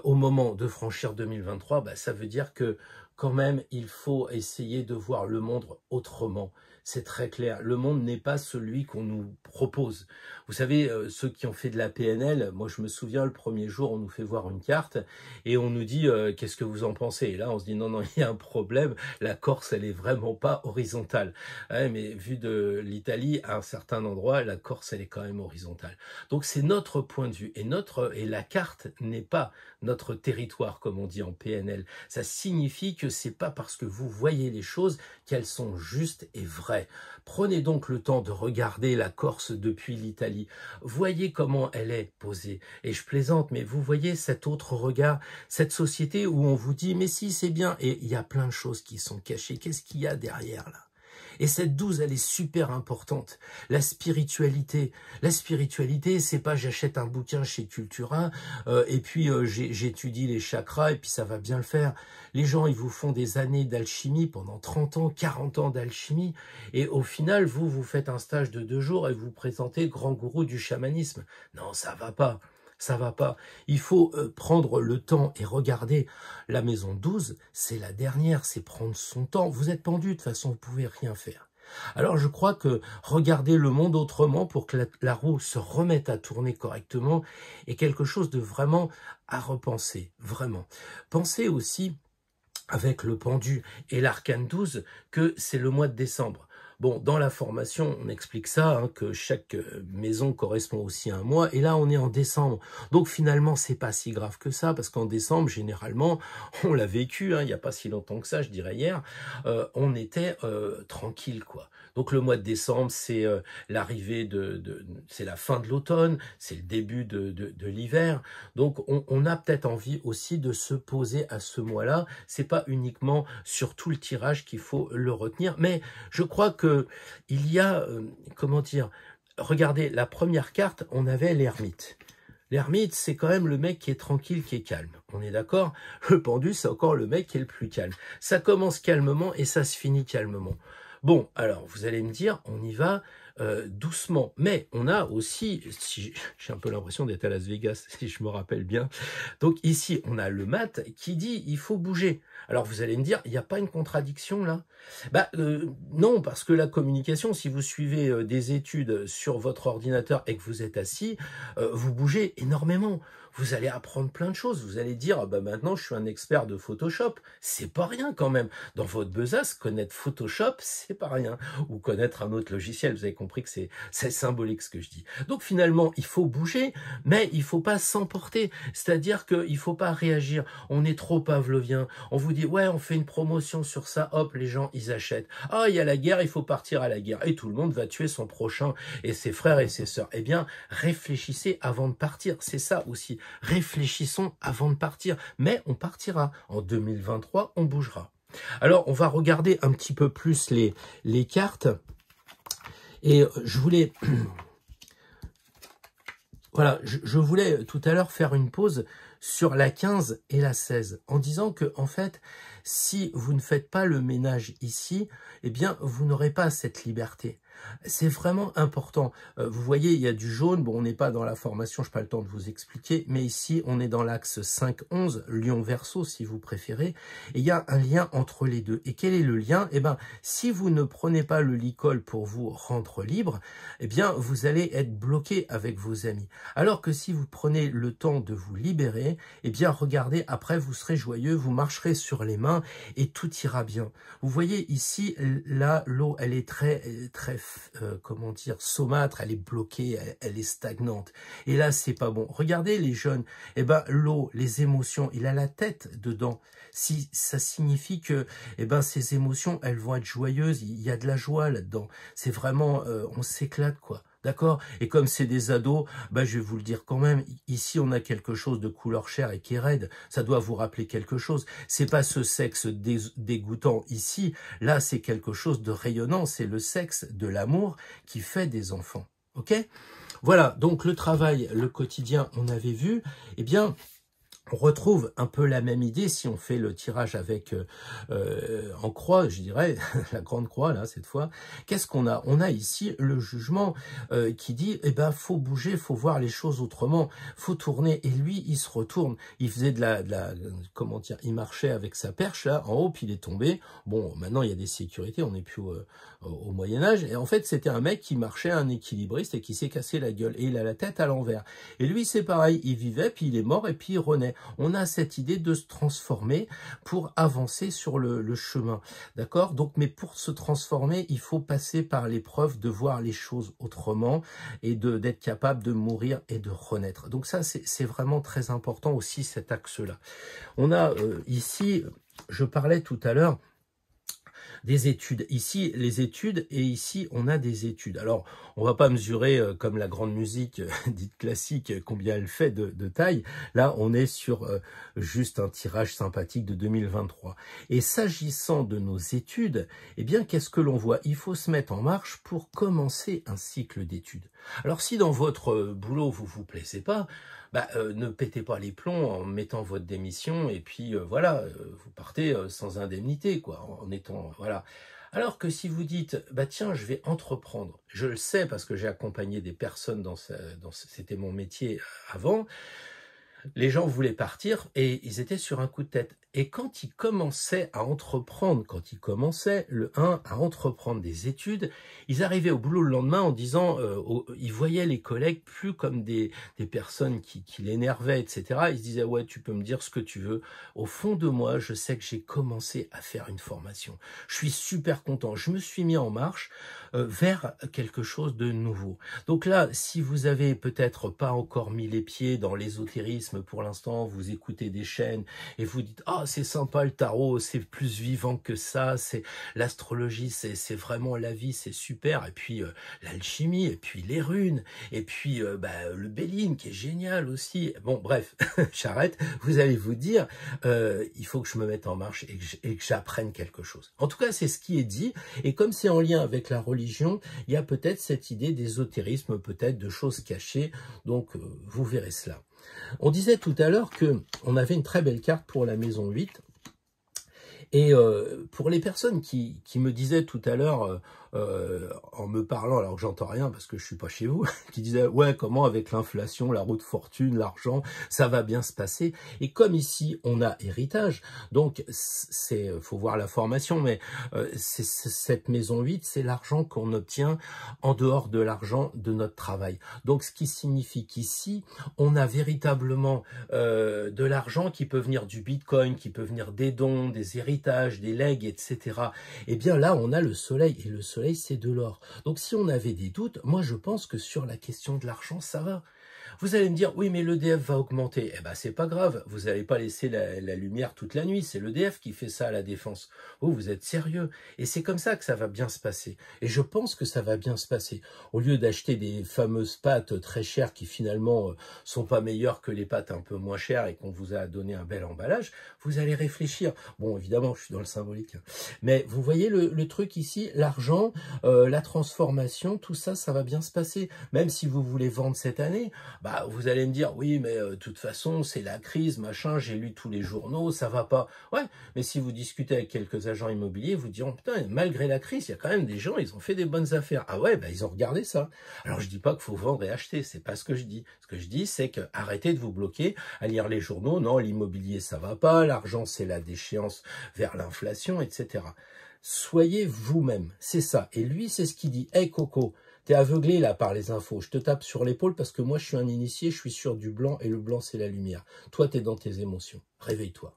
au moment de franchir 2023, bah, ça veut dire que quand même, il faut essayer de voir le monde autrement c'est très clair. Le monde n'est pas celui qu'on nous propose. Vous savez, euh, ceux qui ont fait de la PNL, moi je me souviens le premier jour, on nous fait voir une carte et on nous dit euh, qu'est-ce que vous en pensez? Et là, on se dit non, non, il y a un problème. La Corse, elle est vraiment pas horizontale. mais vu de l'Italie, à un certain endroit, la Corse, elle est quand même horizontale. Donc c'est notre point de vue et notre et la carte n'est pas notre territoire comme on dit en PNL. Ça signifie que c'est pas parce que vous voyez les choses qu'elles sont justes et vraies. Prenez donc le temps de regarder la Corse depuis l'Italie. Voyez comment elle est posée. Et je plaisante, mais vous voyez cet autre regard, cette société où on vous dit, mais si, c'est bien. Et il y a plein de choses qui sont cachées. Qu'est-ce qu'il y a derrière là? Et cette douze, elle est super importante. La spiritualité. La spiritualité, c'est pas j'achète un bouquin chez Cultura euh, et puis euh, j'étudie les chakras et puis ça va bien le faire. Les gens, ils vous font des années d'alchimie pendant 30 ans, 40 ans d'alchimie et au final, vous, vous faites un stage de deux jours et vous présentez grand gourou du chamanisme. Non, ça va pas ça va pas. Il faut euh, prendre le temps et regarder. La maison 12, c'est la dernière, c'est prendre son temps. Vous êtes pendu, de toute façon, vous pouvez rien faire. Alors je crois que regarder le monde autrement pour que la, roue se remette à tourner correctement est quelque chose de vraiment à repenser, vraiment. Pensez aussi avec le pendu et l'arcane 12 que c'est le mois de décembre. Bon, dans la formation, on explique ça, hein, que chaque euh, maison correspond aussi à un mois, et là, on est en décembre. Donc finalement, c'est pas si grave que ça, parce qu'en décembre, généralement, (laughs) on l'a vécu, hein, il n'y a pas si longtemps que ça, je dirais hier, euh, on était euh, tranquille, quoi. Donc le mois de décembre, c'est euh, l'arrivée de, c'est la fin de l'automne, c'est le début de, l'hiver. Donc on, on a peut-être envie aussi de se poser à ce mois-là. C'est pas uniquement sur tout le tirage qu'il faut le retenir, mais je crois que il y a, euh, comment dire, regardez la première carte, on avait l'ermite. L'ermite, c'est quand même le mec qui est tranquille, qui est calme. On est d'accord? Le pendu, c'est encore le mec qui est le plus calme. Ça commence calmement et ça se finit calmement. Bon, alors vous allez me dire, on y va euh, doucement. Mais on a aussi, si j'ai un peu l'impression d'être à Las Vegas, (laughs) si je me rappelle bien. Donc ici, on a le mat qui dit il faut bouger. Alors vous allez me dire, il n'y a pas une contradiction là? Bah euh, non, parce que la communication, si vous suivez euh, des études sur votre ordinateur et que vous êtes assis, vous bougez énormément vous allez apprendre plein de choses. Vous allez dire, ah bah maintenant je suis un expert de Photoshop. C'est pas rien quand même. Dans votre besace, connaître Photoshop, c'est pas rien. Ou connaître un autre logiciel. Vous avez compris que c'est symbolique ce que je dis. Donc finalement, il faut bouger, mais il faut pas s'emporter. C'est-à-dire qu'il faut pas réagir. On est trop pavlovien. On vous dit, ouais, on fait une promotion sur ça. Hop, les gens, ils achètent. Ah, il y a la guerre, il faut partir à la guerre. Et tout le monde va tuer son prochain et ses frères et ses sœurs. Eh bien, réfléchissez avant de partir. C'est ça aussi réfléchissons avant de partir. Mais on partira. En 2023, on bougera. Alors, on va regarder un petit peu plus les, les cartes. Et je voulais (clears throat) Voilà, je, voulais tout à l'heure faire une pause sur la 15 et la 16 en disant que en fait, si vous ne faites pas le ménage ici, eh bien, vous n'aurez pas cette liberté. C'est vraiment important. Euh, vous voyez, il y a du jaune. Bon, on n'est pas dans la formation, je n'ai pas le temps de vous expliquer. Mais ici, on est dans l'axe 5-11, Lion-Verso, si vous préférez. Et il y a un lien entre les deux. Et quel est le lien? Eh bien, si vous ne prenez pas le licol pour vous rendre libre, eh bien, vous allez être bloqué avec vos amis. Alors que si vous prenez le temps de vous libérer, eh bien, regardez, après, vous serez joyeux, vous marcherez sur les mains et tout ira bien. Vous voyez ici, là, l'eau, elle est très, très euh, comment dire, saumâtre, elle est bloquée, elle, est stagnante. Et là, c'est pas bon. Regardez les jeunes, eh ben l'eau, les émotions, il a la tête dedans. Si ça signifie que, eh ben ces émotions, elles vont être joyeuses, il y a de la joie là-dedans. C'est vraiment, euh, on s'éclate quoi. D'accord? Et comme c'est des ados, bah, je vais vous le dire quand même, ici on a quelque chose de couleur chair et qui est raide. Ça doit vous rappeler quelque chose. C'est pas ce sexe dégoûtant ici. Là, c'est quelque chose de rayonnant. C'est le sexe de l'amour qui fait des enfants. Ok? Voilà, donc le travail, le quotidien, on avait vu. Eh bien, on retrouve un peu la même idée si on fait le tirage avec euh, euh, en croix, je dirais, (laughs) la grande croix là cette fois. Qu'est-ce qu'on a? On a ici le jugement euh, qui dit eh ben faut bouger, faut voir les choses autrement, faut tourner. Et lui, il se retourne. Il faisait de la, de la comment dire, il marchait avec sa perche là en haut, puis il est tombé. Bon, maintenant il y a des sécurités, on n'est plus au, au Moyen Âge. Et en fait, c'était un mec qui marchait un équilibriste et qui s'est cassé la gueule et il a la tête à l'envers. Et lui, c'est pareil, il vivait, puis il est mort et puis il renaît on a cette idée de se transformer pour avancer sur le, chemin. D'accord? Donc, mais pour se transformer, il faut passer par l'épreuve de voir les choses autrement et d'être capable de mourir et de renaître. Donc ça, c'est vraiment très important aussi cet axe-là. On a euh, ici, je parlais tout à l'heure, des études. Ici, les études, et ici, on a des études. Alors, on va pas mesurer, euh, comme la grande musique euh, (laughs) dite classique, combien elle fait de, taille. Là, on est sur euh, juste un tirage sympathique de 2023. Et s'agissant de nos études, eh bien, qu'est-ce que l'on voit? Il faut se mettre en marche pour commencer un cycle d'études. Alors, si dans votre boulot, vous vous plaisez pas, bah, euh, ne pétez pas les plombs en mettant votre démission et puis euh, voilà, euh, vous partez sans indemnité, quoi, en étant voilà. Alors que si vous dites, bah tiens, je vais entreprendre, je le sais parce que j'ai accompagné des personnes dans, dans c'était mon métier avant, les gens voulaient partir et ils étaient sur un coup de tête. Et quand ils commençaient à entreprendre, quand ils commençaient, le 1, à entreprendre des études, ils arrivaient au boulot le lendemain en disant, euh, ils voyaient les collègues plus comme des, des personnes qui, qui l'énervaient, etc. Ils se disaient, ouais, tu peux me dire ce que tu veux. Au fond de moi, je sais que j'ai commencé à faire une formation. Je suis super content. Je me suis mis en marche euh, vers quelque chose de nouveau. Donc là, si vous avez peut-être pas encore mis les pieds dans l'ésotérisme pour l'instant, vous écoutez des chaînes et vous dites, ah, c'est sympa le tarot, c'est plus vivant que ça, c'est l'astrologie, c'est vraiment la vie, c'est super. Et puis euh, l'alchimie, et puis les runes, et puis euh, bah, le Béline qui est génial aussi. Bon, bref, (laughs) j'arrête. Vous allez vous dire, euh, il faut que je me mette en marche et que j'apprenne quelque chose. En tout cas, c'est ce qui est dit. Et comme c'est en lien avec la religion, il y a peut-être cette idée d'ésotérisme, peut-être de choses cachées. Donc, vous verrez cela. On disait tout à l'heure que on avait une très belle carte pour la maison 8. Et euh, pour les personnes qui, me disaient tout à l'heure, euh, euh, en me parlant, alors que j'entends rien parce que je suis pas chez vous, (laughs) qui disait ouais comment avec l'inflation, la route fortune, l'argent, ça va bien se passer. Et comme ici on a héritage, donc c'est faut voir la formation, mais euh, c'est cette maison 8, c'est l'argent qu'on obtient en dehors de l'argent de notre travail. Donc ce qui signifie qu'ici on a véritablement euh, de l'argent qui peut venir du bitcoin, qui peut venir des dons, des héritages, des legs, etc. Et eh bien là on a le soleil et le soleil c'est de l'or. Donc si on avait des doutes, moi je pense que sur la question de l'argent, ça va. Vous allez me dire, oui, mais l'EDF va augmenter. Eh ben, c'est pas grave. Vous n'allez pas laisser la, lumière toute la nuit. C'est l'EDF qui fait ça à la défense. Oh, vous êtes sérieux. Et c'est comme ça que ça va bien se passer. Et je pense que ça va bien se passer. Au lieu d'acheter des fameuses pâtes très chères qui finalement euh, sont pas meilleures que les pâtes un peu moins chères et qu'on vous a donné un bel emballage, vous allez réfléchir. Bon, évidemment, je suis dans le symbolique. Mais vous voyez le, le truc ici, l'argent, euh, la transformation, tout ça, ça va bien se passer. Même si vous voulez vendre cette année, bah vous allez me dire oui, mais euh, de toute façon c'est la crise, machin. J'ai lu tous les journaux, ça va pas. Ouais, mais si vous discutez avec quelques agents immobiliers, vous diront putain, malgré la crise, il y a quand même des gens, ils ont fait des bonnes affaires. Ah ouais, bah ils ont regardé ça. Alors je dis pas qu'il faut vendre et acheter, c'est pas ce que je dis. Ce que je dis, c'est que arrêtez de vous bloquer à lire les journaux. Non, l'immobilier ça va pas, l'argent c'est la déchéance vers l'inflation, etc. Soyez vous-même, c'est ça. Et lui, c'est ce qu'il dit. Hey Coco, t'es aveuglé là par les infos. Je te tape sur l'épaule parce que moi, je suis un initié, je suis sur du blanc et le blanc, c'est la lumière. Toi, t'es dans tes émotions. Réveille-toi.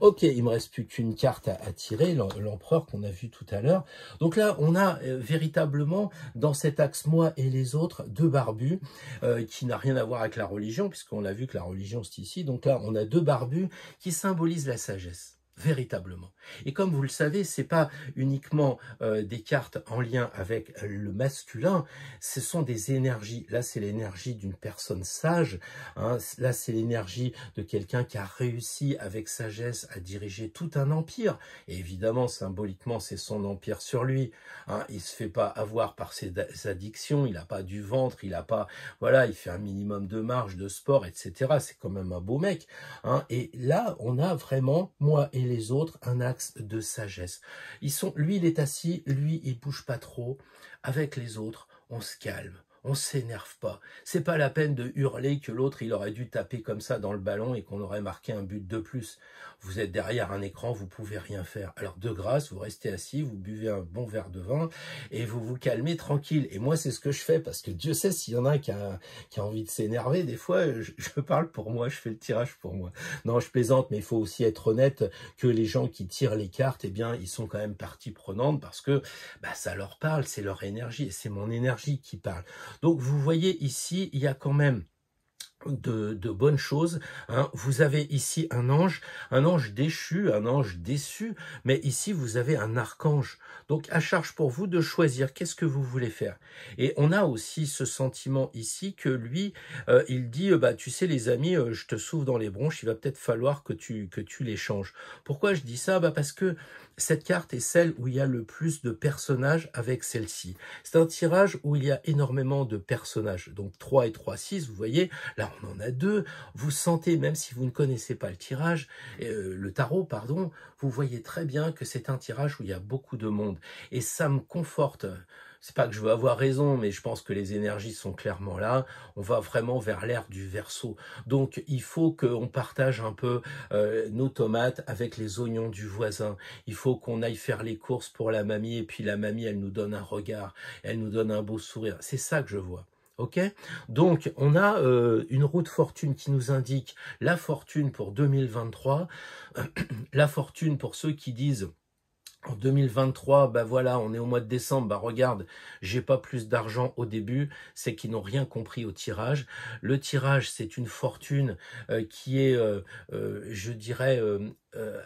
Ok, il me reste plus qu'une carte à, tirer, l'empereur qu'on a vu tout à l'heure. Donc là, on a euh, véritablement dans cet axe moi et les autres deux barbus euh, qui n'a rien à voir avec la religion puisqu'on a vu que la religion c'est ici. Donc là, on a deux barbus qui symbolisent la sagesse véritablement. Et comme vous le savez, c'est pas uniquement euh, des cartes en lien avec le masculin, ce sont des énergies. Là, c'est l'énergie d'une personne sage. Hein. Là, c'est l'énergie de quelqu'un qui a réussi avec sagesse à diriger tout un empire. Et évidemment, symboliquement, c'est son empire sur lui. Hein. Il se fait pas avoir par ses addictions. Il n'a pas du ventre. Il a pas, voilà, il fait un minimum de marge, de sport, etc. C'est quand même un beau mec. Hein. Et là, on a vraiment moi et les autres un axe de sagesse. Ils sont, lui, il est assis, lui, il bouge pas trop. Avec les autres, on se calme on s'énerve pas. C'est pas la peine de hurler que l'autre il aurait dû taper comme ça dans le ballon et qu'on aurait marqué un but de plus. Vous êtes derrière un écran, vous pouvez rien faire. Alors de grâce, vous restez assis, vous buvez un bon verre de vin et vous vous calmez tranquille. Et moi c'est ce que je fais parce que Dieu sait s'il y en a qui a, qui a envie de s'énerver. Des fois je, parle pour moi, je fais le tirage pour moi. Non, je plaisante, mais il faut aussi être honnête que les gens qui tirent les cartes, eh bien ils sont quand même partie prenante parce que bah, ça leur parle, c'est leur énergie et c'est mon énergie qui parle. Donc vous voyez ici, il y a quand même de, bonnes choses. Hein. Vous avez ici un ange, un ange déchu, un ange déçu, mais ici vous avez un archange. Donc à charge pour vous de choisir qu'est-ce que vous voulez faire. Et on a aussi ce sentiment ici que lui, euh, il dit, bah tu sais les amis, euh, je te souffle dans les bronches, il va peut-être falloir que tu que tu les changes. Pourquoi je dis ça? Bah Parce que cette carte est celle où il y a le plus de personnages avec celle-ci. C'est un tirage où il y a énormément de personnages. Donc 3 et 3, 6, vous voyez, là on en a deux. Vous sentez, même si vous ne connaissez pas le tirage, euh, le tarot, pardon, vous voyez très bien que c'est un tirage où il y a beaucoup de monde. Et ça me conforte c'est pas que je veux avoir raison, mais je pense que les énergies sont clairement là. On va vraiment vers l'ère du verso. Donc, il faut qu'on partage un peu euh, nos tomates avec les oignons du voisin. Il faut qu'on aille faire les courses pour la mamie, et puis la mamie, elle nous donne un regard, elle nous donne un beau sourire. C'est ça que je vois. Ok? Donc, on a euh, une route fortune qui nous indique la fortune pour 2023, (clears throat) la fortune pour ceux qui disent en 2023, bah voilà, on est au mois de décembre, bah regarde, j'ai pas plus d'argent au début, c'est qu'ils n'ont rien compris au tirage. Le tirage, c'est une fortune euh, qui est, euh, euh, je dirais,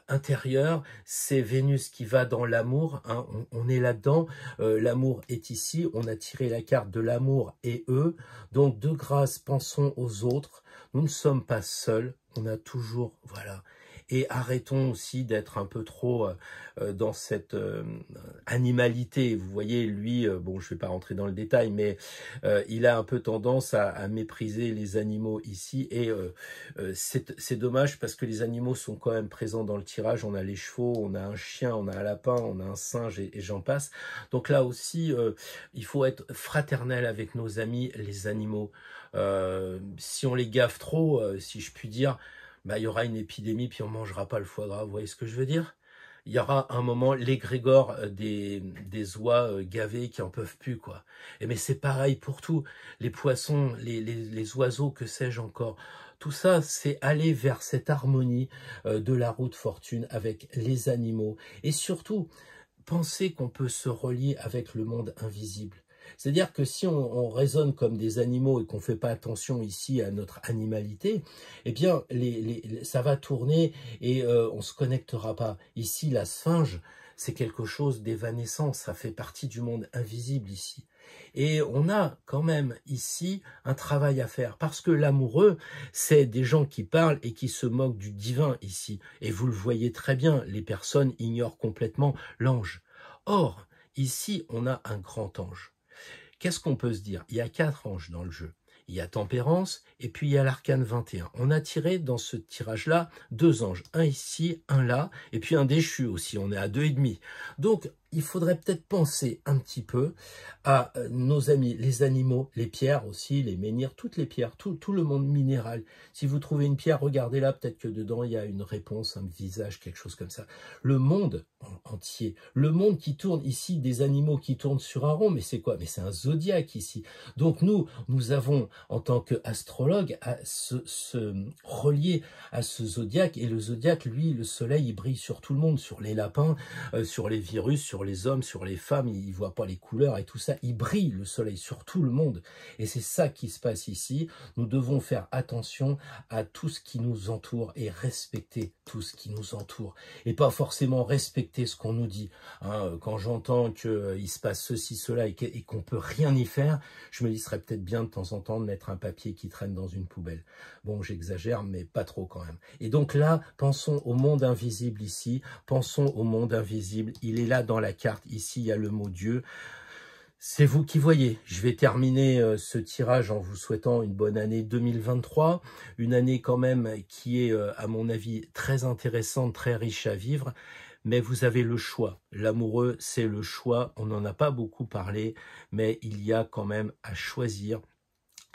intérieure. C'est Vénus qui va dans l'amour, hein. on, est là-dedans. l'amour est ici, on a tiré la carte de l'amour et eux. Donc, de grâce, pensons aux autres. Nous ne sommes pas seuls, on a toujours, voilà, et arrêtons aussi d'être un peu trop euh, euh, dans cette euh, animalité. Vous voyez, lui, bon, je ne vais pas rentrer dans le détail, mais il a un peu tendance à, mépriser les animaux ici, et c'est dommage parce que les animaux sont quand même présents dans le tirage. On a les chevaux, on a un chien, on a un lapin, on a un singe, et, et j'en passe. Donc là aussi, il faut être fraternel avec nos amis, les animaux. si on les gaffe trop, si je puis dire, bah, il y aura une épidémie, puis on mangera pas le foie gras. Vous voyez ce que je veux dire? Il y aura un moment l'égrégore euh, des, des oies euh, gavées qui en peuvent plus, quoi. Et mais c'est pareil pour tout. Les poissons, les, les, les oiseaux, que sais-je encore? Tout ça, c'est aller vers cette harmonie euh, de la route fortune avec les animaux. Et surtout, penser qu'on peut se relier avec le monde invisible. C'est-à-dire que si on, raisonne comme des animaux et qu'on ne fait pas attention ici à notre animalité, eh bien, ça va tourner et euh, on ne se connectera pas. Ici, la sphinge, c'est quelque chose d'évanescent, ça fait partie du monde invisible ici. Et on a quand même ici un travail à faire, parce que l'amoureux, c'est des gens qui parlent et qui se moquent du divin ici. Et vous le voyez très bien, les personnes ignorent complètement l'ange. Or, ici, on a un grand ange. Qu'est-ce qu'on peut se dire? Il y a quatre anges dans le jeu. Il y a Tempérance et puis il y a l'Arcane 21. On a tiré dans ce tirage-là deux anges, un ici, un là, et puis un déchu aussi. On est à deux et demi. Donc il faudrait peut-être penser un petit peu à euh, nos amis, les animaux, les pierres aussi, les menhirs, toutes les pierres, tout, le monde minéral. Si vous trouvez une pierre, regardez-la, peut-être que dedans il y a une réponse, un visage, quelque chose comme ça. Le monde entier, le monde qui tourne ici, des animaux qui tournent sur un rond, mais c'est quoi? Mais c'est un zodiaque ici. Donc nous, nous avons en tant à se, se relier à ce zodiaque, et le zodiaque, lui, le soleil, il brille sur tout le monde, sur les lapins, euh, sur les virus, sur les hommes, sur les femmes, il voit pas les couleurs et tout ça, il brille le soleil sur tout le monde. Et c'est ça qui se passe ici. Nous devons faire attention à tout ce qui nous entoure et respecter tout ce qui nous entoure. Et pas forcément respecter ce qu'on nous dit. Hein. quand j'entends qu'il euh, se passe ceci, cela et qu'on peut rien y faire, je me dis, serait peut-être bien de temps en temps de mettre un papier qui traîne dans une poubelle. Bon, j'exagère, mais pas trop quand même. Et donc là, pensons au monde invisible ici, pensons au monde invisible. Il est là dans la carte. Ici, il y a le mot Dieu. C'est vous qui voyez. Je vais terminer euh, ce tirage en vous souhaitant une bonne année 2023, une année quand même qui est, euh, à mon avis, très intéressante, très riche à vivre. Mais vous avez le choix. L'amoureux, c'est le choix. On n'en a pas beaucoup parlé, mais il y a quand même à choisir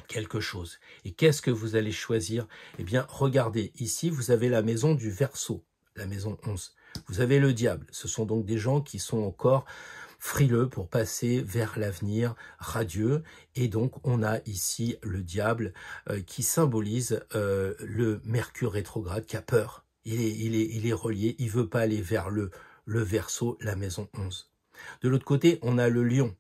quelque chose. Et qu'est-ce que vous allez choisir? Eh bien, regardez, ici, vous avez la maison du Verseau, la maison 11. Vous avez le diable. Ce sont donc des gens qui sont encore frileux pour passer vers l'avenir radieux. Et donc, on a ici le diable euh, qui symbolise euh, le Mercure rétrograde qui a peur. Il est, il est, il est relié, il veut pas aller vers le, le verso, la maison 11. De l'autre côté, on a le lion.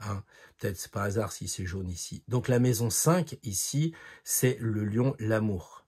Hein. Peut-être c'est pas hasard si c'est jaune ici. Donc la maison 5 ici, c'est le lion, l'amour.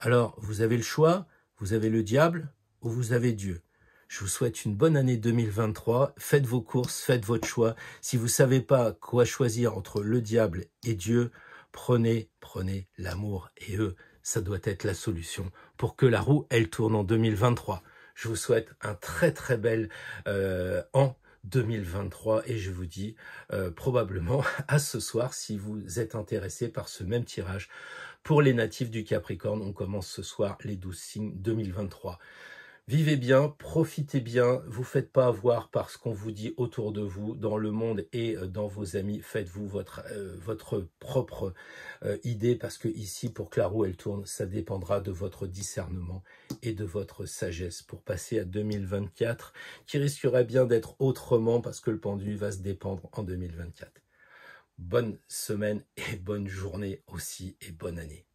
Alors, vous avez le choix, vous avez le diable, ou vous avez Dieu. Je vous souhaite une bonne année 2023. Faites vos courses, faites votre choix. Si vous ne savez pas quoi choisir entre le diable et Dieu, prenez, prenez l'amour et eux. Ça doit être la solution pour que la roue, elle tourne en 2023. Je vous souhaite un très très bel euh, an 2023 et je vous dis euh, probablement (laughs) à ce soir si vous êtes intéressé par ce même tirage pour les natifs du Capricorne. On commence ce soir les 12 signes 2023. Vivez bien, profitez bien, vous faites pas avoir par ce qu'on vous dit autour de vous, dans le monde et euh, dans vos amis. Faites-vous votre, euh, propre euh, idée parce que ici, pour que la elle tourne, ça dépendra de votre discernement et de votre sagesse pour passer à 2024 qui risquerait bien d'être autrement parce que le pendu va se dépendre en 2024. Bonne semaine et bonne journée aussi et bonne année.